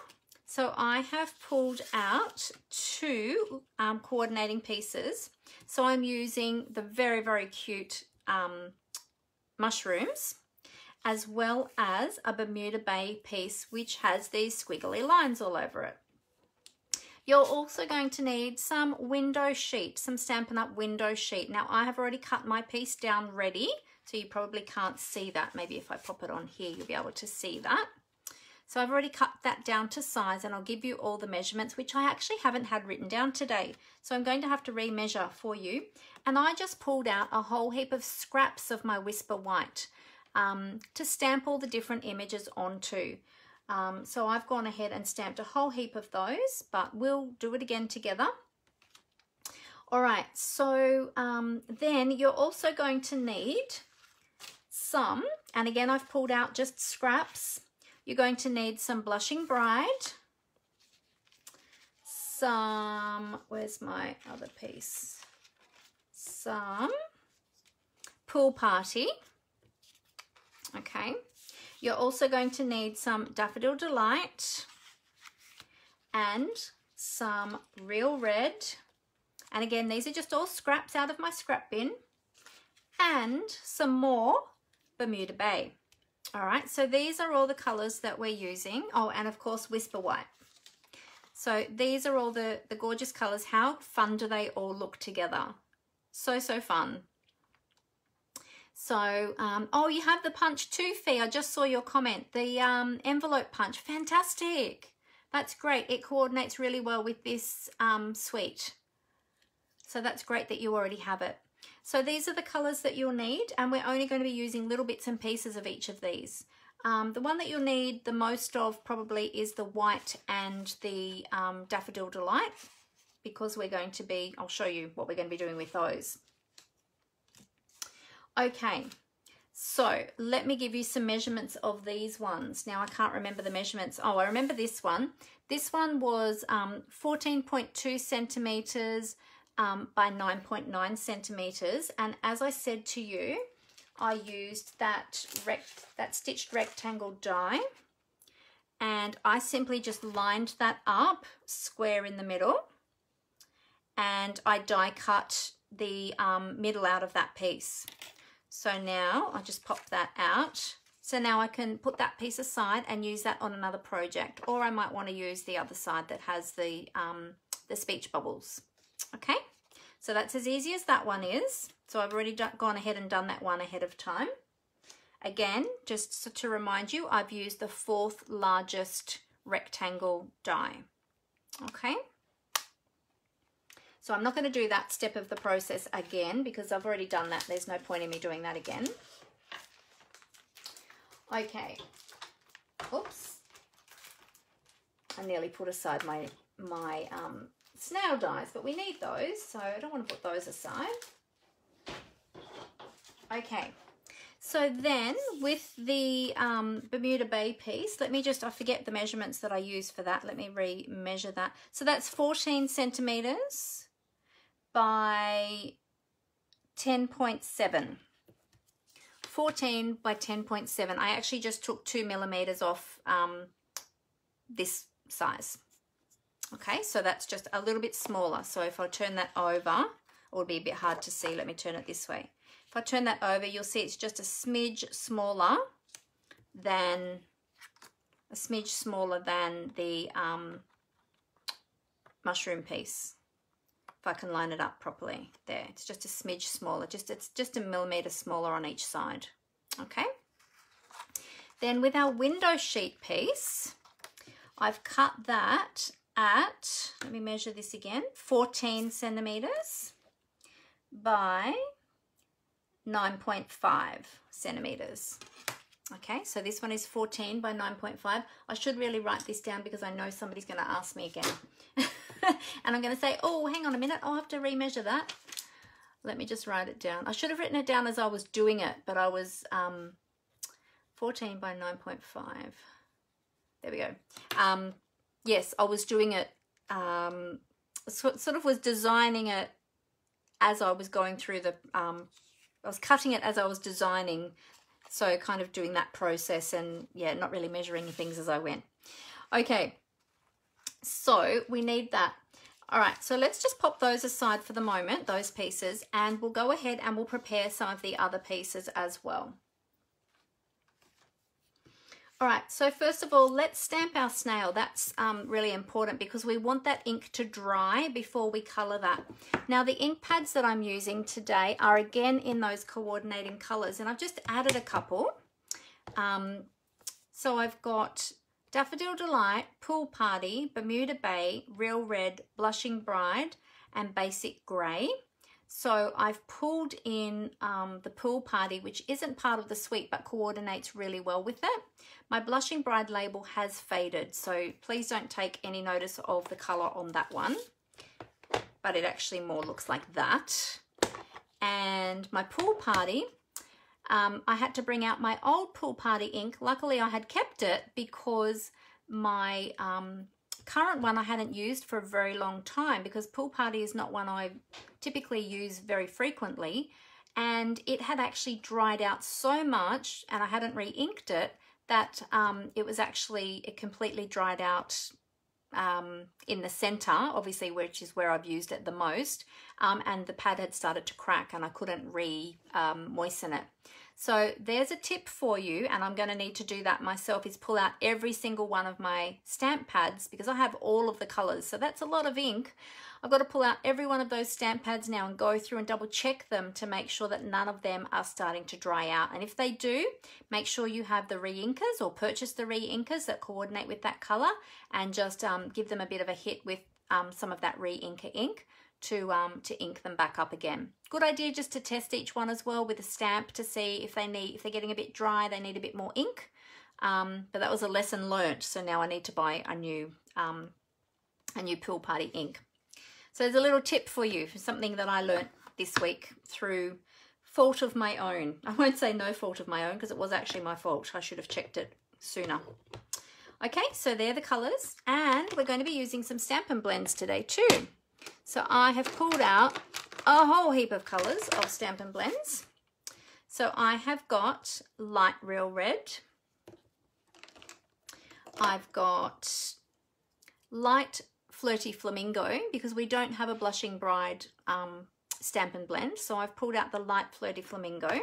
So I have pulled out two um, coordinating pieces. So I'm using the very, very cute um, mushrooms as well as a Bermuda Bay piece which has these squiggly lines all over it. You're also going to need some window sheet, some Stampin' Up! window sheet. Now I have already cut my piece down ready, so you probably can't see that. Maybe if I pop it on here, you'll be able to see that. So I've already cut that down to size and I'll give you all the measurements, which I actually haven't had written down today. So I'm going to have to remeasure for you. And I just pulled out a whole heap of scraps of my Whisper White um, to stamp all the different images onto. Um, so I've gone ahead and stamped a whole heap of those, but we'll do it again together. All right, so um, then you're also going to need some, and again, I've pulled out just scraps. You're going to need some Blushing Bride, some, where's my other piece? Some Pool Party, okay? You're also going to need some Daffodil Delight and some Real Red. And again, these are just all scraps out of my scrap bin. And some more Bermuda Bay. All right, so these are all the colors that we're using. Oh, and of course, Whisper White. So these are all the, the gorgeous colors. How fun do they all look together? So, so fun. So, um, oh, you have the punch too, Fee. I just saw your comment. The um, envelope punch, fantastic. That's great. It coordinates really well with this um, suite. So that's great that you already have it. So these are the colors that you'll need and we're only going to be using little bits and pieces of each of these. Um, the one that you'll need the most of probably is the white and the um, Daffodil Delight because we're going to be, I'll show you what we're going to be doing with those. Okay, so let me give you some measurements of these ones. Now I can't remember the measurements. Oh, I remember this one. This one was 14.2 um, centimeters um, by 9.9 centimeters. And as I said to you, I used that, rect that stitched rectangle die and I simply just lined that up square in the middle and I die cut the um, middle out of that piece. So now I'll just pop that out. So now I can put that piece aside and use that on another project. Or I might want to use the other side that has the, um, the speech bubbles. Okay, so that's as easy as that one is. So I've already done, gone ahead and done that one ahead of time. Again, just to remind you, I've used the fourth largest rectangle die. Okay. So I'm not going to do that step of the process again because I've already done that. There's no point in me doing that again. Okay. Oops. I nearly put aside my, my um, snail dies, but we need those, so I don't want to put those aside. Okay. So then with the um, Bermuda Bay piece, let me just, I forget the measurements that I use for that. Let me re-measure that. So that's 14 centimetres by 10.7. 14 by 10.7. I actually just took two millimeters off um, this size. Okay, so that's just a little bit smaller. So if I turn that over, it would be a bit hard to see. Let me turn it this way. If I turn that over, you'll see it's just a smidge smaller than a smidge smaller than the um, mushroom piece if I can line it up properly. There, it's just a smidge smaller, just it's just a millimeter smaller on each side. Okay. Then with our window sheet piece, I've cut that at, let me measure this again, 14 centimeters. by 9.5 centimeters. Okay, so this one is 14 by 9.5. I should really write this down because I know somebody's going to ask me again. *laughs* and I'm going to say, oh, hang on a minute, I'll have to remeasure that. Let me just write it down. I should have written it down as I was doing it, but I was um, 14 by 9.5. There we go. Um, yes, I was doing it, um, so, sort of was designing it as I was going through the, um, I was cutting it as I was designing so kind of doing that process and yeah, not really measuring things as I went. Okay, so we need that. All right, so let's just pop those aside for the moment, those pieces, and we'll go ahead and we'll prepare some of the other pieces as well. All right, so first of all, let's stamp our snail. That's um, really important because we want that ink to dry before we colour that. Now, the ink pads that I'm using today are again in those coordinating colours, and I've just added a couple. Um, so I've got Daffodil Delight, Pool Party, Bermuda Bay, Real Red, Blushing Bride, and Basic Grey. So I've pulled in um, the Pool Party, which isn't part of the suite but coordinates really well with it. My Blushing Bride label has faded, so please don't take any notice of the colour on that one. But it actually more looks like that. And my Pool Party, um, I had to bring out my old Pool Party ink. Luckily, I had kept it because my um, current one I hadn't used for a very long time because Pool Party is not one I typically use very frequently and it had actually dried out so much and I hadn't re-inked it that um, it was actually, it completely dried out um, in the center, obviously, which is where I've used it the most, um, and the pad had started to crack and I couldn't re-moisten um, it. So there's a tip for you, and I'm going to need to do that myself, is pull out every single one of my stamp pads because I have all of the colors. So that's a lot of ink. I've got to pull out every one of those stamp pads now and go through and double check them to make sure that none of them are starting to dry out. And if they do, make sure you have the re-inkers or purchase the re-inkers that coordinate with that color and just um, give them a bit of a hit with um, some of that re-inker ink to, um, to ink them back up again. Good idea just to test each one as well with a stamp to see if they need, if they're getting a bit dry, they need a bit more ink. Um, but that was a lesson learnt, so now I need to buy a new, um, a new Pool Party ink. So there's a little tip for you, something that I learnt this week through fault of my own. *laughs* I won't say no fault of my own because it was actually my fault. I should have checked it sooner. Okay, so they're the colours and we're going to be using some Stampin' Blends today too. So I have pulled out a whole heap of colours of Stampin' Blends. So I have got light real red. I've got light Flirty Flamingo because we don't have a Blushing Bride um, Stampin' Blend. So I've pulled out the light Flirty Flamingo.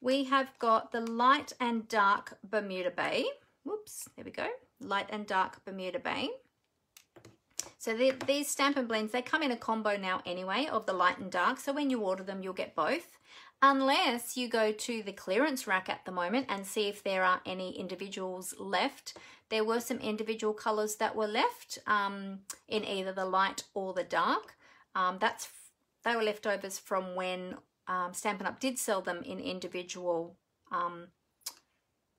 We have got the light and dark Bermuda Bay. Whoops, there we go. Light and dark Bermuda Bay. So these Stampin' Blends, they come in a combo now anyway of the light and dark. So when you order them, you'll get both. Unless you go to the clearance rack at the moment and see if there are any individuals left there were some individual colors that were left um, in either the light or the dark. Um, that's They were leftovers from when um, Stampin' Up! did sell them in individual um,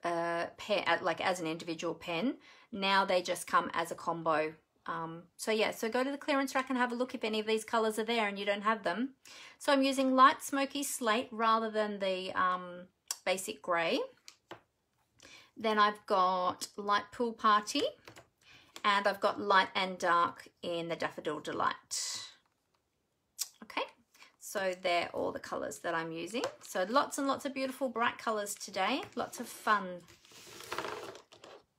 uh, pen, uh, like as an individual pen. Now they just come as a combo. Um, so yeah, so go to the clearance rack and have a look if any of these colors are there and you don't have them. So I'm using light smoky slate rather than the um, basic gray. Then I've got Light Pool Party and I've got Light and Dark in the Daffodil Delight. Okay, so they're all the colours that I'm using. So lots and lots of beautiful bright colours today. Lots of fun.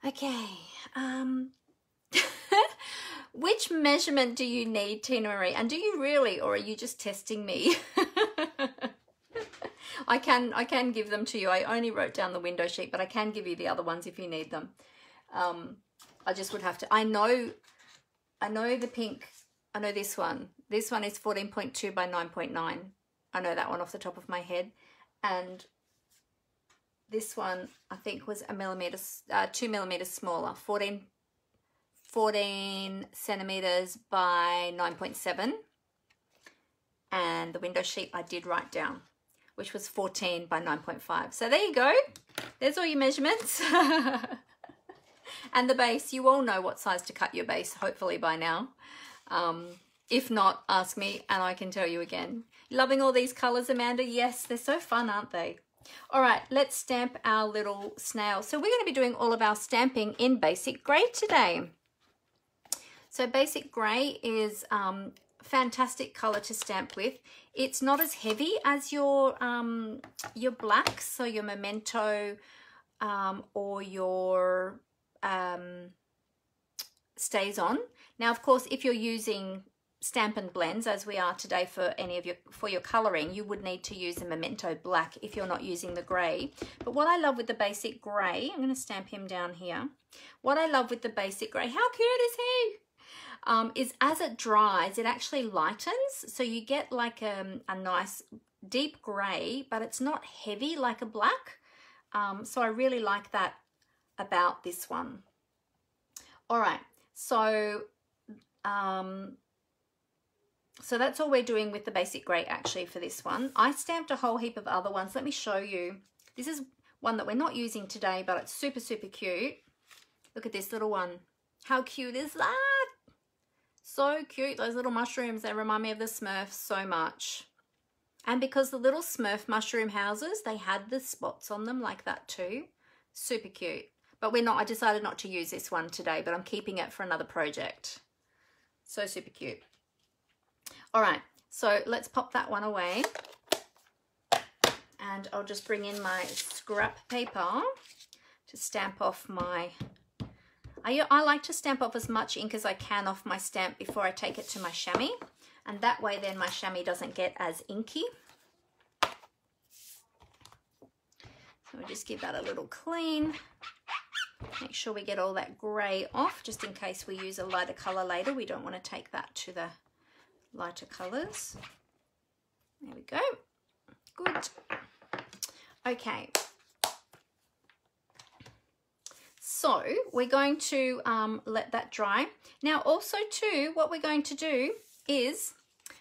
Okay, um, which measurement do you need, Tina Marie? And do you really, or are you just testing me? *laughs* I can I can give them to you. I only wrote down the window sheet, but I can give you the other ones if you need them. Um, I just would have to. I know, I know the pink. I know this one. This one is 14.2 by 9.9. I know that one off the top of my head. And this one, I think, was a millimeter, uh, two millimeters smaller, 14, 14 centimeters by 9.7 and the window sheet I did write down, which was 14 by 9.5. So there you go. There's all your measurements. *laughs* and the base, you all know what size to cut your base, hopefully by now. Um, if not, ask me and I can tell you again. Loving all these colors, Amanda? Yes, they're so fun, aren't they? All right, let's stamp our little snail. So we're going to be doing all of our stamping in Basic Grey today. So Basic Grey is um, fantastic color to stamp with. It's not as heavy as your um, your blacks, so your Memento um, or your um, on. Now, of course, if you're using Stampin' Blends as we are today for any of your for your coloring you would need to use a memento black if you're not using the gray but what I love with the basic gray I'm going to stamp him down here what I love with the basic gray how cute is he um, is as it dries it actually lightens so you get like a, um, a nice deep gray but it's not heavy like a black um, so I really like that about this one all right so um, so that's all we're doing with the basic grey actually for this one. I stamped a whole heap of other ones. Let me show you. This is one that we're not using today, but it's super, super cute. Look at this little one. How cute is that? So cute. Those little mushrooms, they remind me of the Smurfs so much. And because the little Smurf mushroom houses, they had the spots on them like that too. Super cute. But we're not, I decided not to use this one today, but I'm keeping it for another project. So super cute. All right, so let's pop that one away. And I'll just bring in my scrap paper to stamp off my... I, I like to stamp off as much ink as I can off my stamp before I take it to my chamois. And that way then my chamois doesn't get as inky. So we'll just give that a little clean. Make sure we get all that grey off, just in case we use a lighter colour later. We don't want to take that to the lighter colours. There we go. Good. Okay. So we're going to um, let that dry. Now also too, what we're going to do is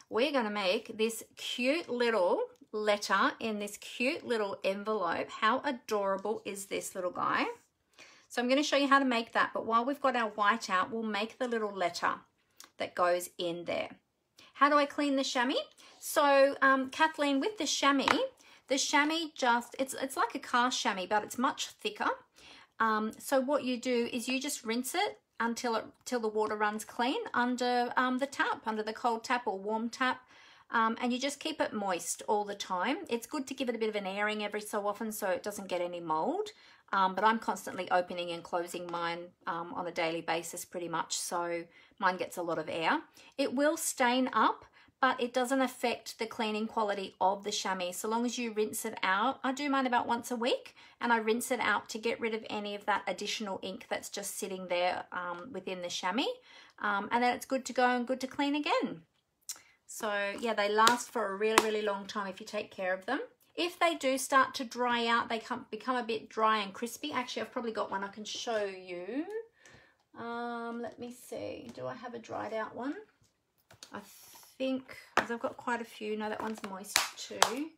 we're going to make this cute little letter in this cute little envelope. How adorable is this little guy? So I'm going to show you how to make that. But while we've got our white out, we'll make the little letter that goes in there. How do I clean the chamois? So um, Kathleen, with the chamois, the chamois just, it's, it's like a car chamois, but it's much thicker. Um, so what you do is you just rinse it until it till the water runs clean under um, the tap, under the cold tap or warm tap. Um, and you just keep it moist all the time. It's good to give it a bit of an airing every so often so it doesn't get any mold. Um, but I'm constantly opening and closing mine um, on a daily basis pretty much. So Mine gets a lot of air. It will stain up, but it doesn't affect the cleaning quality of the chamois. So long as you rinse it out, I do mine about once a week and I rinse it out to get rid of any of that additional ink that's just sitting there um, within the chamois. Um, and then it's good to go and good to clean again. So yeah, they last for a really, really long time if you take care of them. If they do start to dry out, they come, become a bit dry and crispy. Actually, I've probably got one I can show you. Um, let me see. Do I have a dried out one? I think, because I've got quite a few. No, that one's moist too.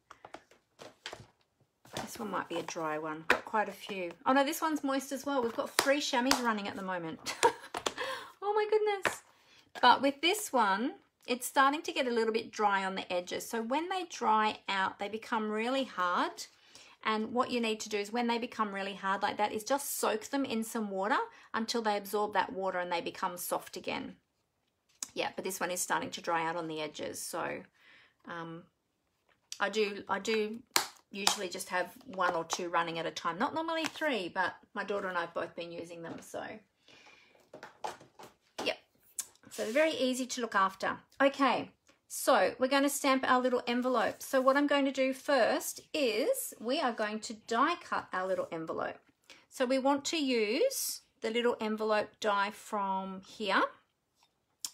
This one might be a dry one. Got quite a few. Oh no, this one's moist as well. We've got three chamois running at the moment. *laughs* oh my goodness. But with this one, it's starting to get a little bit dry on the edges. So when they dry out, they become really hard. And what you need to do is when they become really hard like that is just soak them in some water until they absorb that water and they become soft again. Yeah, but this one is starting to dry out on the edges. So um, I do I do usually just have one or two running at a time. Not normally three, but my daughter and I have both been using them. So yep. So they're very easy to look after. Okay, so we're going to stamp our little envelope. So what I'm going to do first is we are going to die cut our little envelope. So we want to use the little envelope die from here.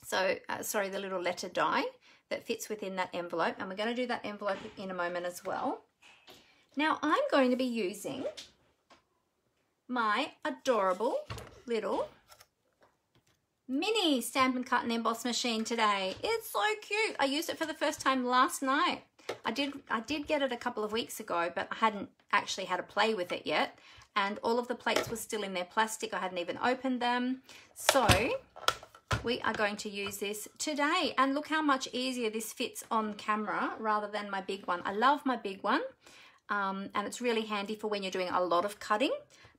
So, uh, sorry, the little letter die that fits within that envelope. And we're going to do that envelope in a moment as well. Now I'm going to be using my adorable little mini Stampin' Cut and Emboss machine today. It's so cute. I used it for the first time last night. I did I did get it a couple of weeks ago, but I hadn't actually had a play with it yet. And all of the plates were still in their plastic. I hadn't even opened them. So we are going to use this today. And look how much easier this fits on camera rather than my big one. I love my big one. Um, and it's really handy for when you're doing a lot of cutting.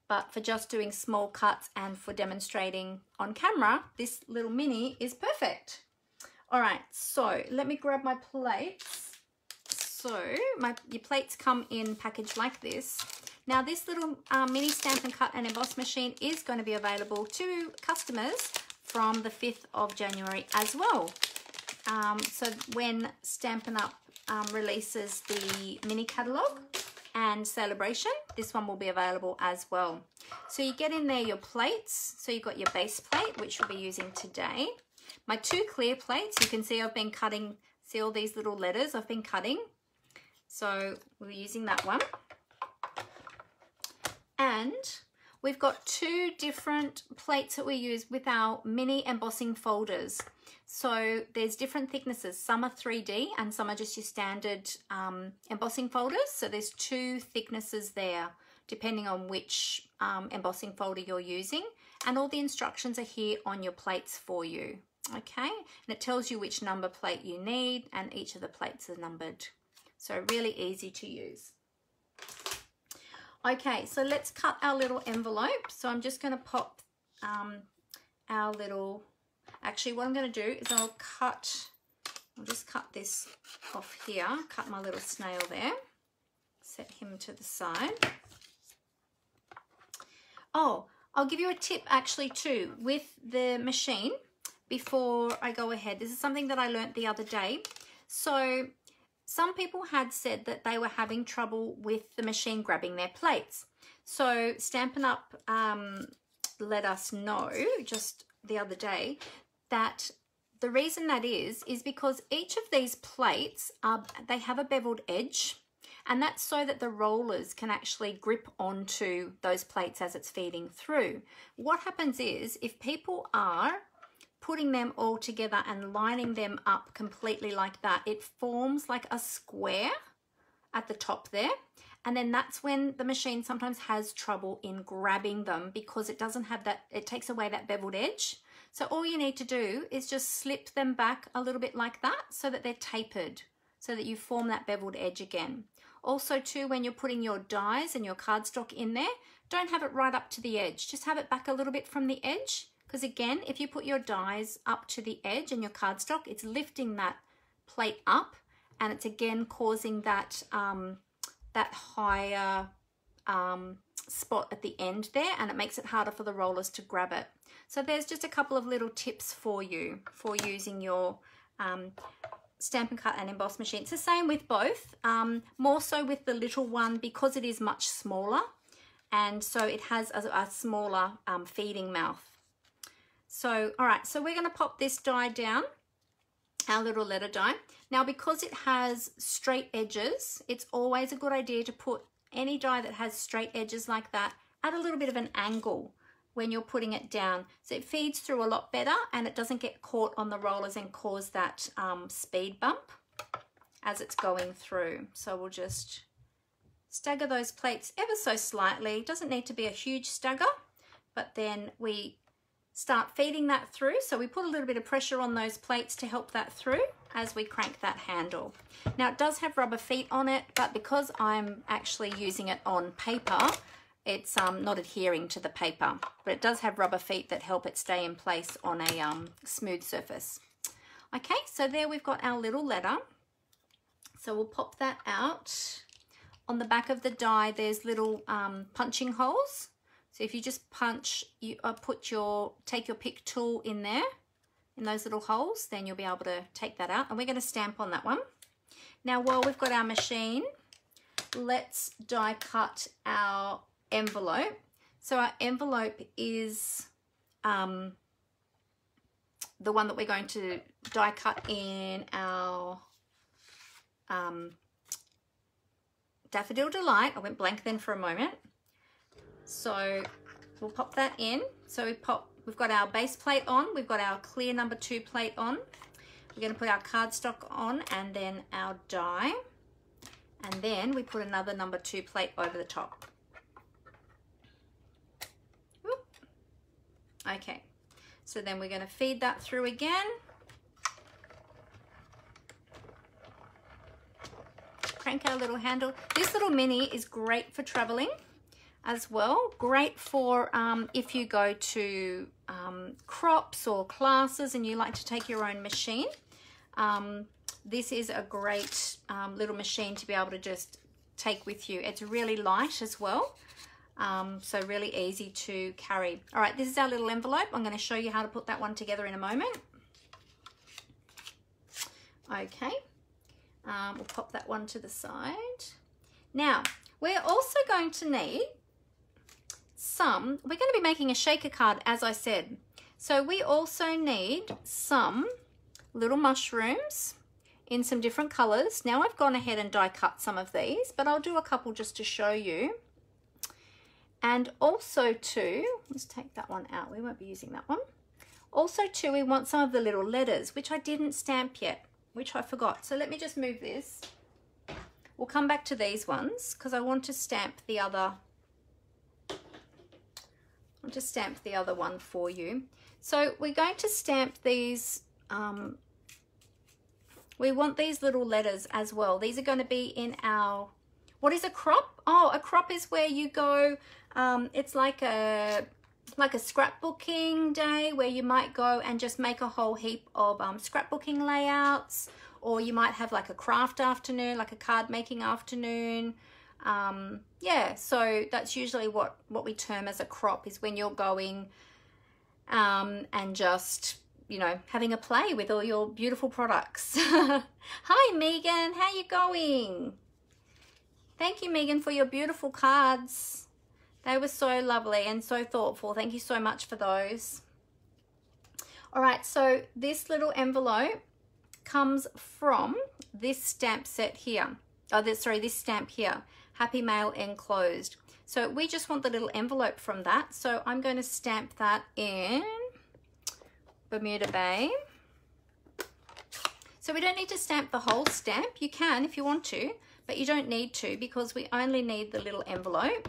But for just doing small cuts and for demonstrating on camera, this little mini is perfect. All right, so let me grab my plates. So my your plates come in packaged like this. Now this little uh, mini and Cut and Emboss machine is going to be available to customers from the 5th of January as well. Um, so when Stampin' Up um, releases the mini catalogue and Sale-a-Bration, this one will be available as well. So you get in there your plates. So you've got your base plate, which we'll be using today. My two clear plates, you can see I've been cutting, see all these little letters I've been cutting. So we're using that one. And We've got two different plates that we use with our mini embossing folders. So there's different thicknesses. Some are 3D and some are just your standard um, embossing folders. So there's two thicknesses there depending on which um, embossing folder you're using. And all the instructions are here on your plates for you. Okay, and it tells you which number plate you need and each of the plates are numbered. So really easy to use. Okay, so let's cut our little envelope. So I'm just going to pop um, our little, actually what I'm going to do is I'll cut, I'll just cut this off here, cut my little snail there, set him to the side. Oh, I'll give you a tip actually too with the machine before I go ahead. This is something that I learned the other day. So some people had said that they were having trouble with the machine grabbing their plates. So Stampin' Up um, let us know just the other day that the reason that is, is because each of these plates, are, they have a beveled edge and that's so that the rollers can actually grip onto those plates as it's feeding through. What happens is if people are putting them all together and lining them up completely like that, it forms like a square at the top there. And then that's when the machine sometimes has trouble in grabbing them because it doesn't have that, it takes away that beveled edge. So all you need to do is just slip them back a little bit like that so that they're tapered so that you form that beveled edge again. Also too, when you're putting your dies and your cardstock in there, don't have it right up to the edge. Just have it back a little bit from the edge because again, if you put your dies up to the edge and your cardstock, it's lifting that plate up and it's again causing that, um, that higher um, spot at the end there and it makes it harder for the rollers to grab it. So there's just a couple of little tips for you for using your um, Stampin' Cut and Emboss machine. It's the same with both, um, more so with the little one because it is much smaller and so it has a, a smaller um, feeding mouth. So, all right, so we're going to pop this die down, our little letter die. Now, because it has straight edges, it's always a good idea to put any die that has straight edges like that at a little bit of an angle when you're putting it down. So it feeds through a lot better and it doesn't get caught on the rollers and cause that um, speed bump as it's going through. So we'll just stagger those plates ever so slightly. Doesn't need to be a huge stagger, but then we start feeding that through. So we put a little bit of pressure on those plates to help that through as we crank that handle. Now it does have rubber feet on it, but because I'm actually using it on paper, it's um, not adhering to the paper, but it does have rubber feet that help it stay in place on a um, smooth surface. Okay, so there we've got our little letter. So we'll pop that out. On the back of the die, there's little um, punching holes so if you just punch, you uh, put your, take your pick tool in there, in those little holes, then you'll be able to take that out. And we're gonna stamp on that one. Now while we've got our machine, let's die cut our envelope. So our envelope is um, the one that we're going to die cut in our um, Daffodil Delight. I went blank then for a moment. So we'll pop that in. So we pop, we've got our base plate on, we've got our clear number two plate on. We're going to put our cardstock on and then our die. And then we put another number two plate over the top. Okay, so then we're going to feed that through again. Crank our little handle. This little mini is great for traveling as well. Great for um, if you go to um, crops or classes and you like to take your own machine. Um, this is a great um, little machine to be able to just take with you. It's really light as well. Um, so really easy to carry. All right, this is our little envelope. I'm going to show you how to put that one together in a moment. Okay, um, we'll pop that one to the side. Now, we're also going to need some, we're going to be making a shaker card, as I said. So we also need some little mushrooms in some different colors. Now I've gone ahead and die cut some of these, but I'll do a couple just to show you. And also too, let's take that one out. We won't be using that one. Also too, we want some of the little letters, which I didn't stamp yet, which I forgot. So let me just move this. We'll come back to these ones because I want to stamp the other I'll just stamp the other one for you. So we're going to stamp these, um, we want these little letters as well. These are going to be in our, what is a crop? Oh, a crop is where you go, um, it's like a, like a scrapbooking day where you might go and just make a whole heap of um, scrapbooking layouts or you might have like a craft afternoon, like a card making afternoon. Um, yeah, so that's usually what, what we term as a crop is when you're going um, and just, you know, having a play with all your beautiful products. *laughs* Hi, Megan. How are you going? Thank you, Megan, for your beautiful cards. They were so lovely and so thoughtful. Thank you so much for those. All right, so this little envelope comes from this stamp set here. Oh, this, sorry, this stamp here. Happy Mail enclosed. So we just want the little envelope from that. So I'm going to stamp that in Bermuda Bay. So we don't need to stamp the whole stamp. You can if you want to, but you don't need to because we only need the little envelope.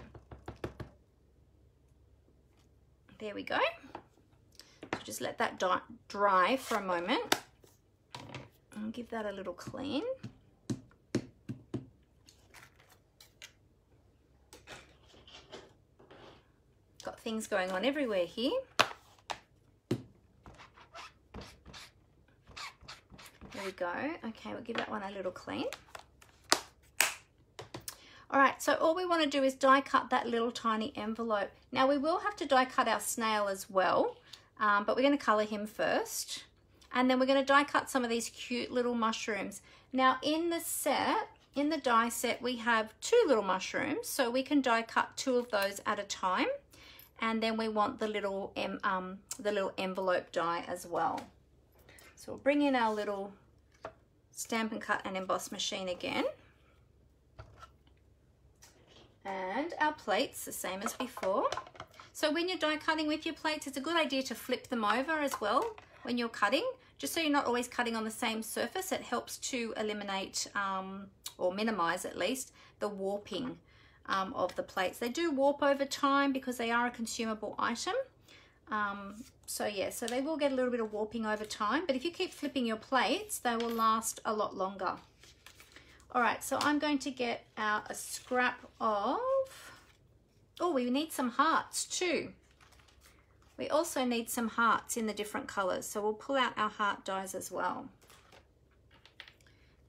There we go. So just let that dry for a moment. And give that a little clean. Got things going on everywhere here. There we go. Okay, we'll give that one a little clean. All right, so all we want to do is die cut that little tiny envelope. Now we will have to die cut our snail as well, um, but we're going to color him first. And then we're going to die cut some of these cute little mushrooms. Now in the set, in the die set, we have two little mushrooms, so we can die cut two of those at a time and then we want the little um, the little envelope die as well. So we'll bring in our little Stampin' Cut and emboss machine again. And our plates, the same as before. So when you're die cutting with your plates, it's a good idea to flip them over as well when you're cutting, just so you're not always cutting on the same surface. It helps to eliminate um, or minimize at least the warping um, of the plates. They do warp over time because they are a consumable item. Um, so yeah, so they will get a little bit of warping over time, but if you keep flipping your plates, they will last a lot longer. All right, so I'm going to get out a scrap of, oh, we need some hearts too. We also need some hearts in the different colors. So we'll pull out our heart dies as well.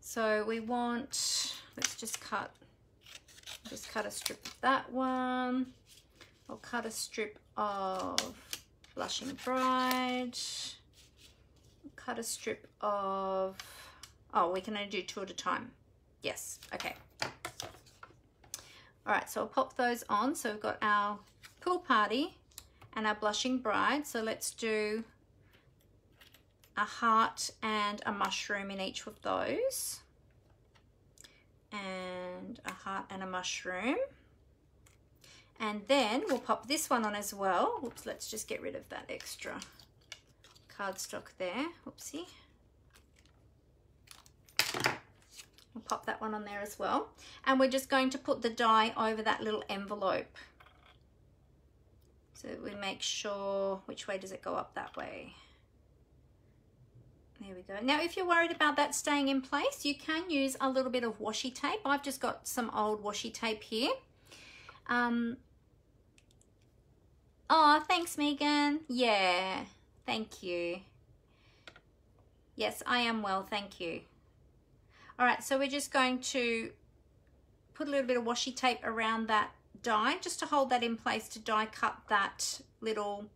So we want, let's just cut just cut a strip of that one. I'll cut a strip of Blushing Bride. Cut a strip of, oh, we can only do two at a time. Yes, okay. All right, so I'll pop those on. So we've got our Pool Party and our Blushing Bride. So let's do a heart and a mushroom in each of those and a heart and a mushroom. And then we'll pop this one on as well. Whoops, let's just get rid of that extra cardstock there. Oopsie. We'll pop that one on there as well. And we're just going to put the die over that little envelope. So we make sure, which way does it go up that way? There we go. Now, if you're worried about that staying in place, you can use a little bit of washi tape. I've just got some old washi tape here. Um, oh, thanks, Megan. Yeah, thank you. Yes, I am well, thank you. All right, so we're just going to put a little bit of washi tape around that die just to hold that in place to die cut that little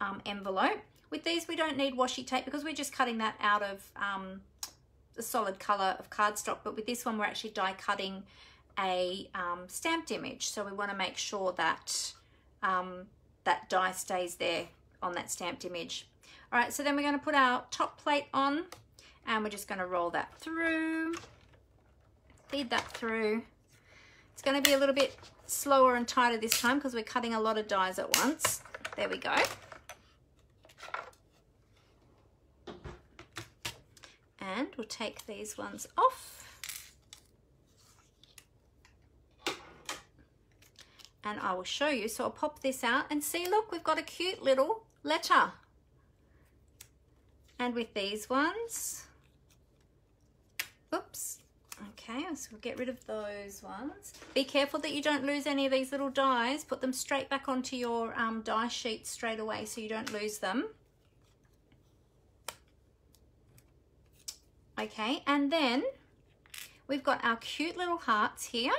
um, envelope. With these, we don't need washi tape because we're just cutting that out of um, solid color of cardstock. But with this one, we're actually die cutting a um, stamped image. So we want to make sure that um, that die stays there on that stamped image. All right, so then we're going to put our top plate on and we're just going to roll that through, feed that through. It's going to be a little bit slower and tighter this time because we're cutting a lot of dies at once. There we go. And we'll take these ones off. And I will show you. So I'll pop this out and see, look, we've got a cute little letter. And with these ones, oops, okay, so we'll get rid of those ones. Be careful that you don't lose any of these little dies. Put them straight back onto your um, die sheet straight away so you don't lose them. Okay, and then we've got our cute little hearts here.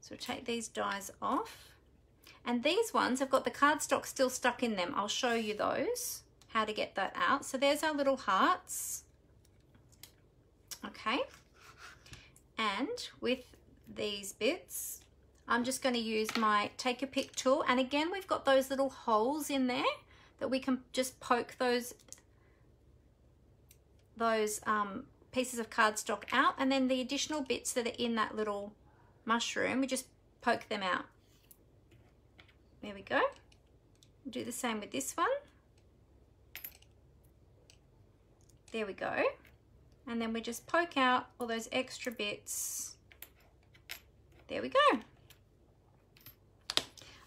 So we'll take these dies off. And these ones have got the cardstock still stuck in them. I'll show you those, how to get that out. So there's our little hearts. Okay. And with these bits, I'm just going to use my take a pick tool. And again, we've got those little holes in there that we can just poke those those um, pieces of cardstock out and then the additional bits that are in that little mushroom, we just poke them out. There we go. Do the same with this one. There we go. And then we just poke out all those extra bits. There we go.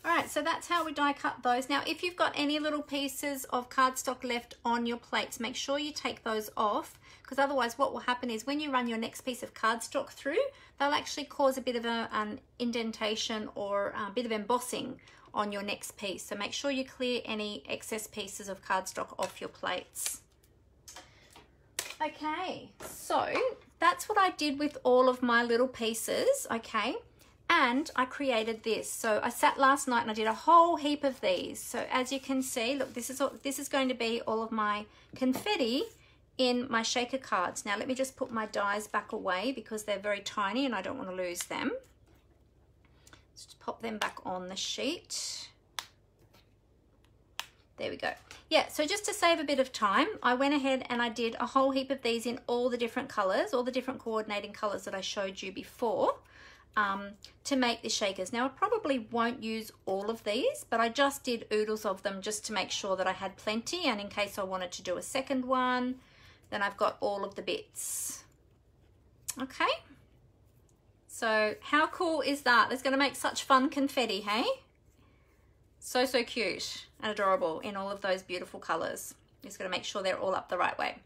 All right, so that's how we die cut those. Now, if you've got any little pieces of cardstock left on your plates, make sure you take those off because otherwise what will happen is when you run your next piece of cardstock through, they'll actually cause a bit of a, an indentation or a bit of embossing on your next piece. So make sure you clear any excess pieces of cardstock off your plates. Okay, so that's what I did with all of my little pieces, okay? And I created this. So I sat last night and I did a whole heap of these. So as you can see, look, this is all, this is going to be all of my confetti in my shaker cards. Now let me just put my dies back away because they're very tiny and I don't want to lose them. Just pop them back on the sheet. There we go. Yeah, so just to save a bit of time, I went ahead and I did a whole heap of these in all the different colors, all the different coordinating colors that I showed you before um, to make the shakers. Now I probably won't use all of these, but I just did oodles of them just to make sure that I had plenty and in case I wanted to do a second one, then I've got all of the bits. Okay. So how cool is that? Going to make such fun confetti, hey? So, so cute and adorable in all of those beautiful colors. Just going to make sure they're all up the right way.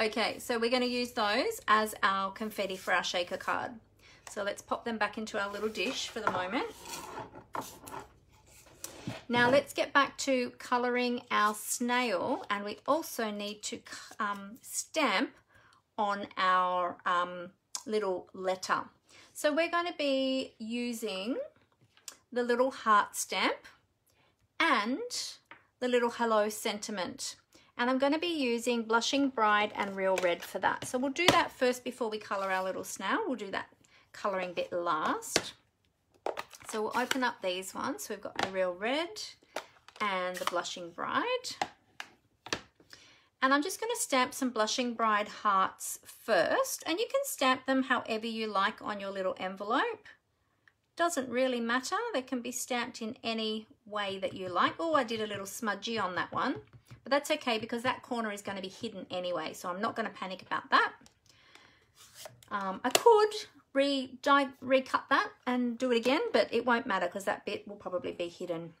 Okay, so we're going to use those as our confetti for our shaker card. So let's pop them back into our little dish for the moment. Now let's get back to colouring our snail and we also need to um, stamp on our um, little letter. So we're going to be using the little heart stamp and the little hello sentiment. And I'm going to be using Blushing Bride and Real Red for that. So we'll do that first before we colour our little snail. We'll do that colouring bit last. So we'll open up these ones. We've got the Real Red and the Blushing Bride. And I'm just going to stamp some Blushing Bride hearts first. And you can stamp them however you like on your little envelope. doesn't really matter. They can be stamped in any way that you like. Oh, I did a little smudgy on that one, but that's okay because that corner is going to be hidden anyway, so I'm not going to panic about that. Um, I could re recut that and do it again, but it won't matter because that bit will probably be hidden.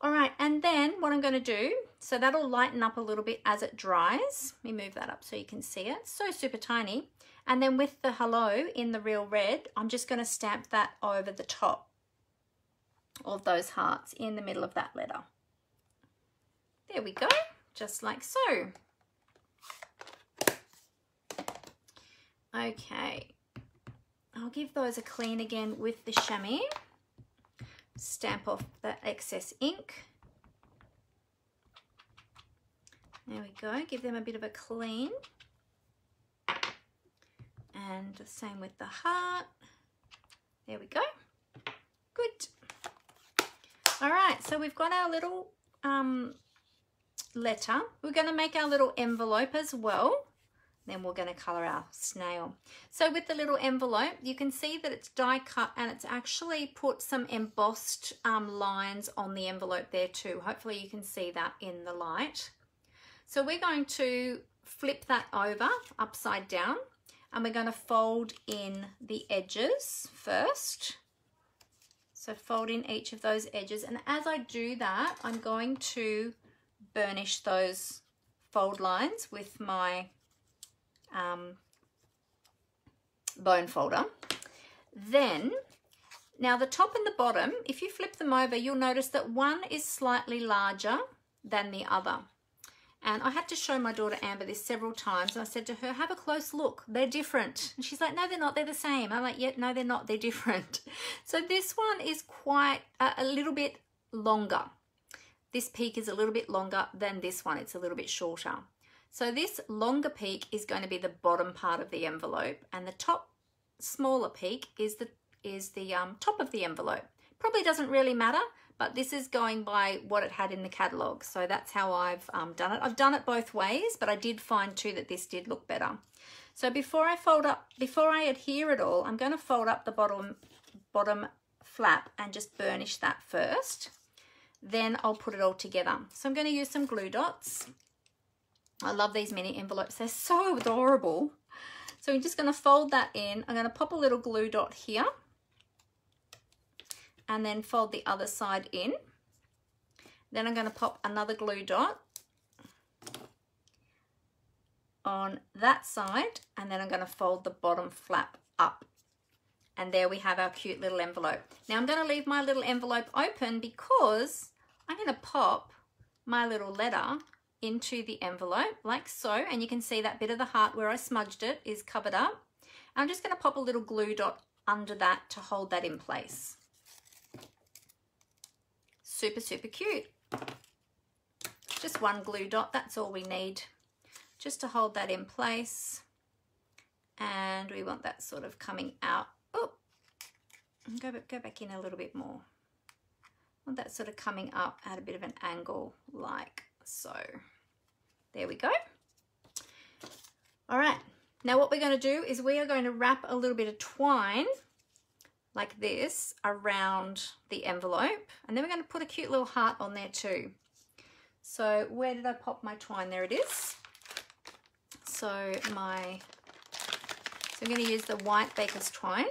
All right, and then what I'm going to do, so that'll lighten up a little bit as it dries. Let me move that up so you can see it. So super tiny. And then with the hello in the real red, I'm just going to stamp that over the top of those hearts in the middle of that letter. There we go, just like so. Okay, I'll give those a clean again with the chamois. Stamp off the excess ink. There we go, give them a bit of a clean. And the same with the heart. There we go. Good. All right, so we've got our little um, letter. We're going to make our little envelope as well. Then we're going to colour our snail. So with the little envelope, you can see that it's die cut and it's actually put some embossed um, lines on the envelope there too. Hopefully you can see that in the light. So we're going to flip that over upside down and we're going to fold in the edges first. So fold in each of those edges and as I do that I'm going to burnish those fold lines with my um, bone folder. Then, now the top and the bottom, if you flip them over, you'll notice that one is slightly larger than the other. And I had to show my daughter Amber this several times. I said to her, have a close look. They're different. And she's like, no, they're not. They're the same. I'm like, yeah, no, they're not. They're different. *laughs* So this one is quite a, a little bit longer. This peak is a little bit longer than this one. It's a little bit shorter. So this longer peak is going to be the bottom part of the envelope and the top smaller peak is the, is the um, top of the envelope. Probably doesn't really matter, but this is going by what it had in the catalogue. So that's how I've um, done it. I've done it both ways, but I did find too that this did look better. So before I fold up, before I adhere it all, I'm going to fold up the bottom, bottom flap and just burnish that first. Then I'll put it all together. So I'm going to use some glue dots I love these mini envelopes. They're so adorable. So I'm just going to fold that in. I'm going to pop a little glue dot here and then fold the other side in. Then I'm going to pop another glue dot on that side and then I'm going to fold the bottom flap up. And there we have our cute little envelope. Now I'm going to leave my little envelope open because I'm going to pop my little letter into the envelope like so and you can see that bit of the heart where I smudged it is covered up. I'm just going to pop a little glue dot under that to hold that in place. Super, super cute. Just one glue dot, that's all we need just to hold that in place. And we want that sort of coming out. Oh, go, go back in a little bit more. Want that sort of coming up at a bit of an angle like so. There we go. All right, now what we're going to do is we are going to wrap a little bit of twine like this around the envelope and then we're going to put a cute little heart on there too. So where did I pop my twine? There it is. So my, so I'm going to use the white baker's twine.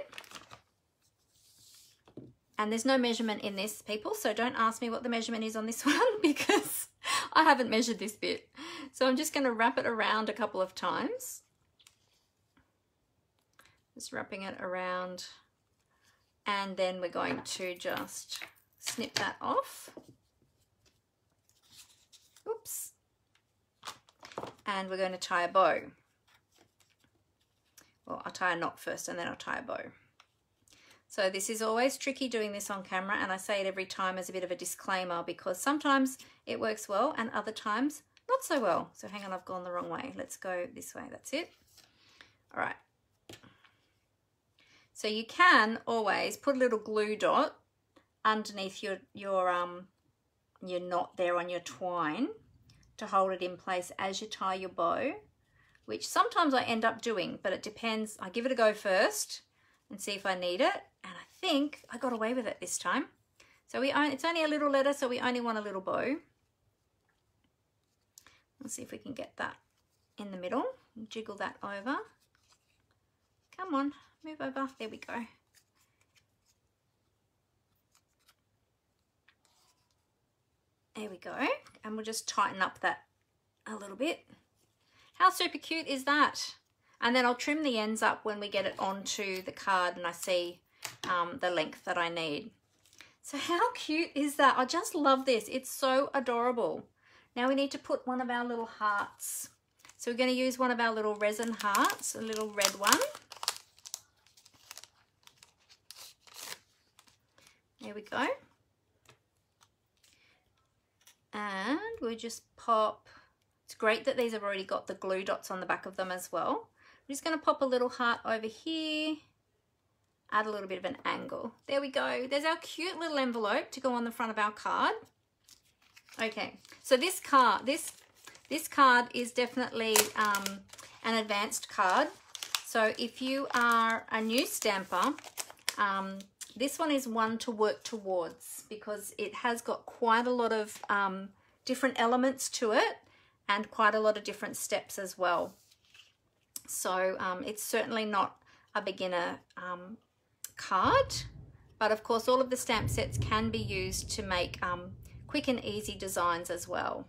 And there's no measurement in this, people, so don't ask me what the measurement is on this *laughs* one because I haven't measured this bit. So I'm just going to wrap it around a couple of times. Just wrapping it around. And then we're going to just snip that off. Oops. And we're going to tie a bow. Well, I'll tie a knot first and then I'll tie a bow. So this is always tricky doing this on camera and I say it every time as a bit of a disclaimer because sometimes it works well and other times not so well. So hang on, I've gone the wrong way. Let's go this way, that's it. All right. So you can always put a little glue dot underneath your, your, um, your knot there on your twine to hold it in place as you tie your bow, which sometimes I end up doing, but it depends. I give it a go first and see if I need it. And I think I got away with it this time. So we it's only a little letter, so we only want a little bow. Let's see if we can get that in the middle. Jiggle that over. Come on, move over. There we go. There we go. And we'll just tighten up that a little bit. How super cute is that? And then I'll trim the ends up when we get it onto the card and I see um, the length that I need. So how cute is that? I just love this. It's so adorable. Now we need to put one of our little hearts. So we're going to use one of our little resin hearts, a little red one. There we go. And we just pop, it's great that these have already got the glue dots on the back of them as well. I'm just going to pop a little heart over here, add a little bit of an angle. There we go. There's our cute little envelope to go on the front of our card. Okay, so this card, this this card is definitely um, an advanced card. So if you are a new stamper, um, this one is one to work towards because it has got quite a lot of um, different elements to it and quite a lot of different steps as well. So um, it's certainly not a beginner um, card, but of course all of the stamp sets can be used to make um, quick and easy designs as well.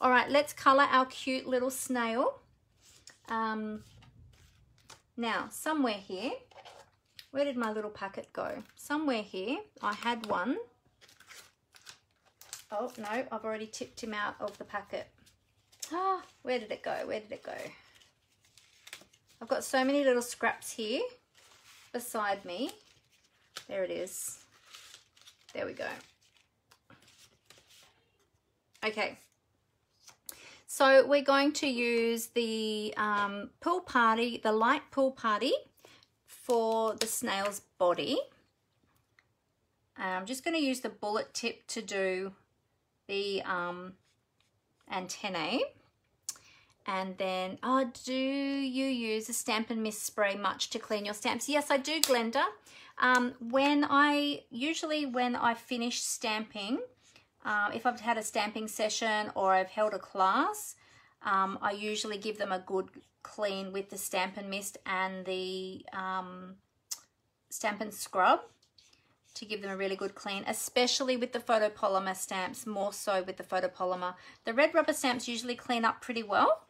All right, let's color our cute little snail. Um, now, somewhere here, where did my little packet go? Somewhere here, I had one. Oh, no, I've already tipped him out of the packet. Ah, where did it go? Where did it go? I've got so many little scraps here beside me. There it is. There we go. Okay, so we're going to use the um, pool party, the light pool party for the snail's body. I'm just going to use the bullet tip to do the um, antennae. And then, oh, do you use a Stampin' Mist spray much to clean your stamps? Yes, I do, Glenda. Um, when I, usually when I finish stamping, uh, if I've had a stamping session or I've held a class, um, I usually give them a good clean with the Stampin' Mist and the um, Stampin' Scrub to give them a really good clean, especially with the photopolymer stamps, more so with the photopolymer. The red rubber stamps usually clean up pretty well.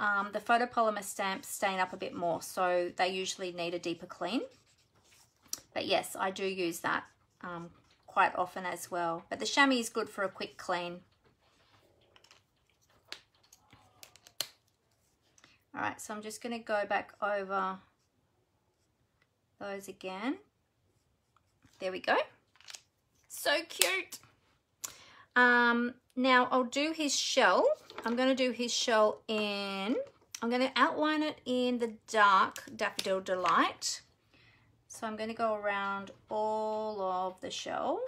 Um, the photopolymer stamps stain up a bit more, so they usually need a deeper clean. But yes, I do use that um, quite often as well. But the chamois is good for a quick clean. All right, so I'm just going to go back over those again. There we go. So cute. Um, now I'll do his shell. I'm going to do his shell in, I'm going to outline it in the dark Daffodil Delight. So I'm going to go around all of the shell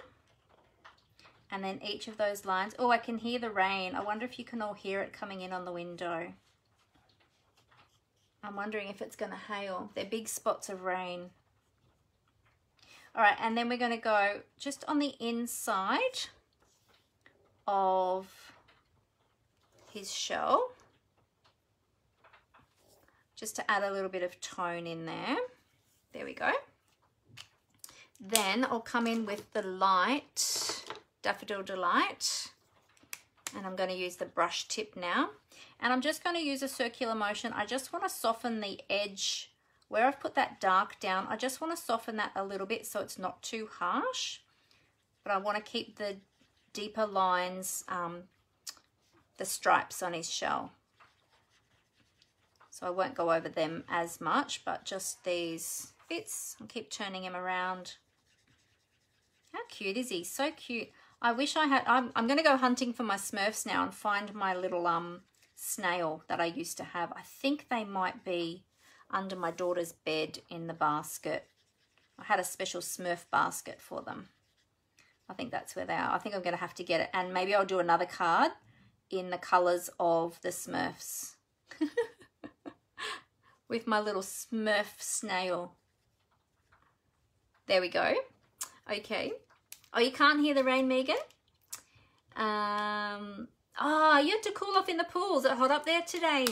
and then each of those lines. Oh, I can hear the rain. I wonder if you can all hear it coming in on the window. I'm wondering if it's going to hail. They're big spots of rain. All right, and then we're going to go just on the inside of his shell, just to add a little bit of tone in there. There we go. Then I'll come in with the light Daffodil Delight. And I'm going to use the brush tip now. And I'm just going to use a circular motion. I just want to soften the edge where I've put that dark down. I just want to soften that a little bit so it's not too harsh. But I want to keep the deeper lines, um, the stripes on his shell. So I won't go over them as much, but just these bits. I'll keep turning him around. How cute is he? So cute. I wish I had, I'm, I'm going to go hunting for my Smurfs now and find my little um snail that I used to have. I think they might be under my daughter's bed in the basket. I had a special Smurf basket for them. I think that's where they are. I think I'm going to have to get it. And maybe I'll do another card in the colours of the Smurfs. *laughs* With my little Smurf snail. There we go. Okay. Oh, you can't hear the rain, Megan? Um, oh, you had to cool off in the pool. Is it hot up there today?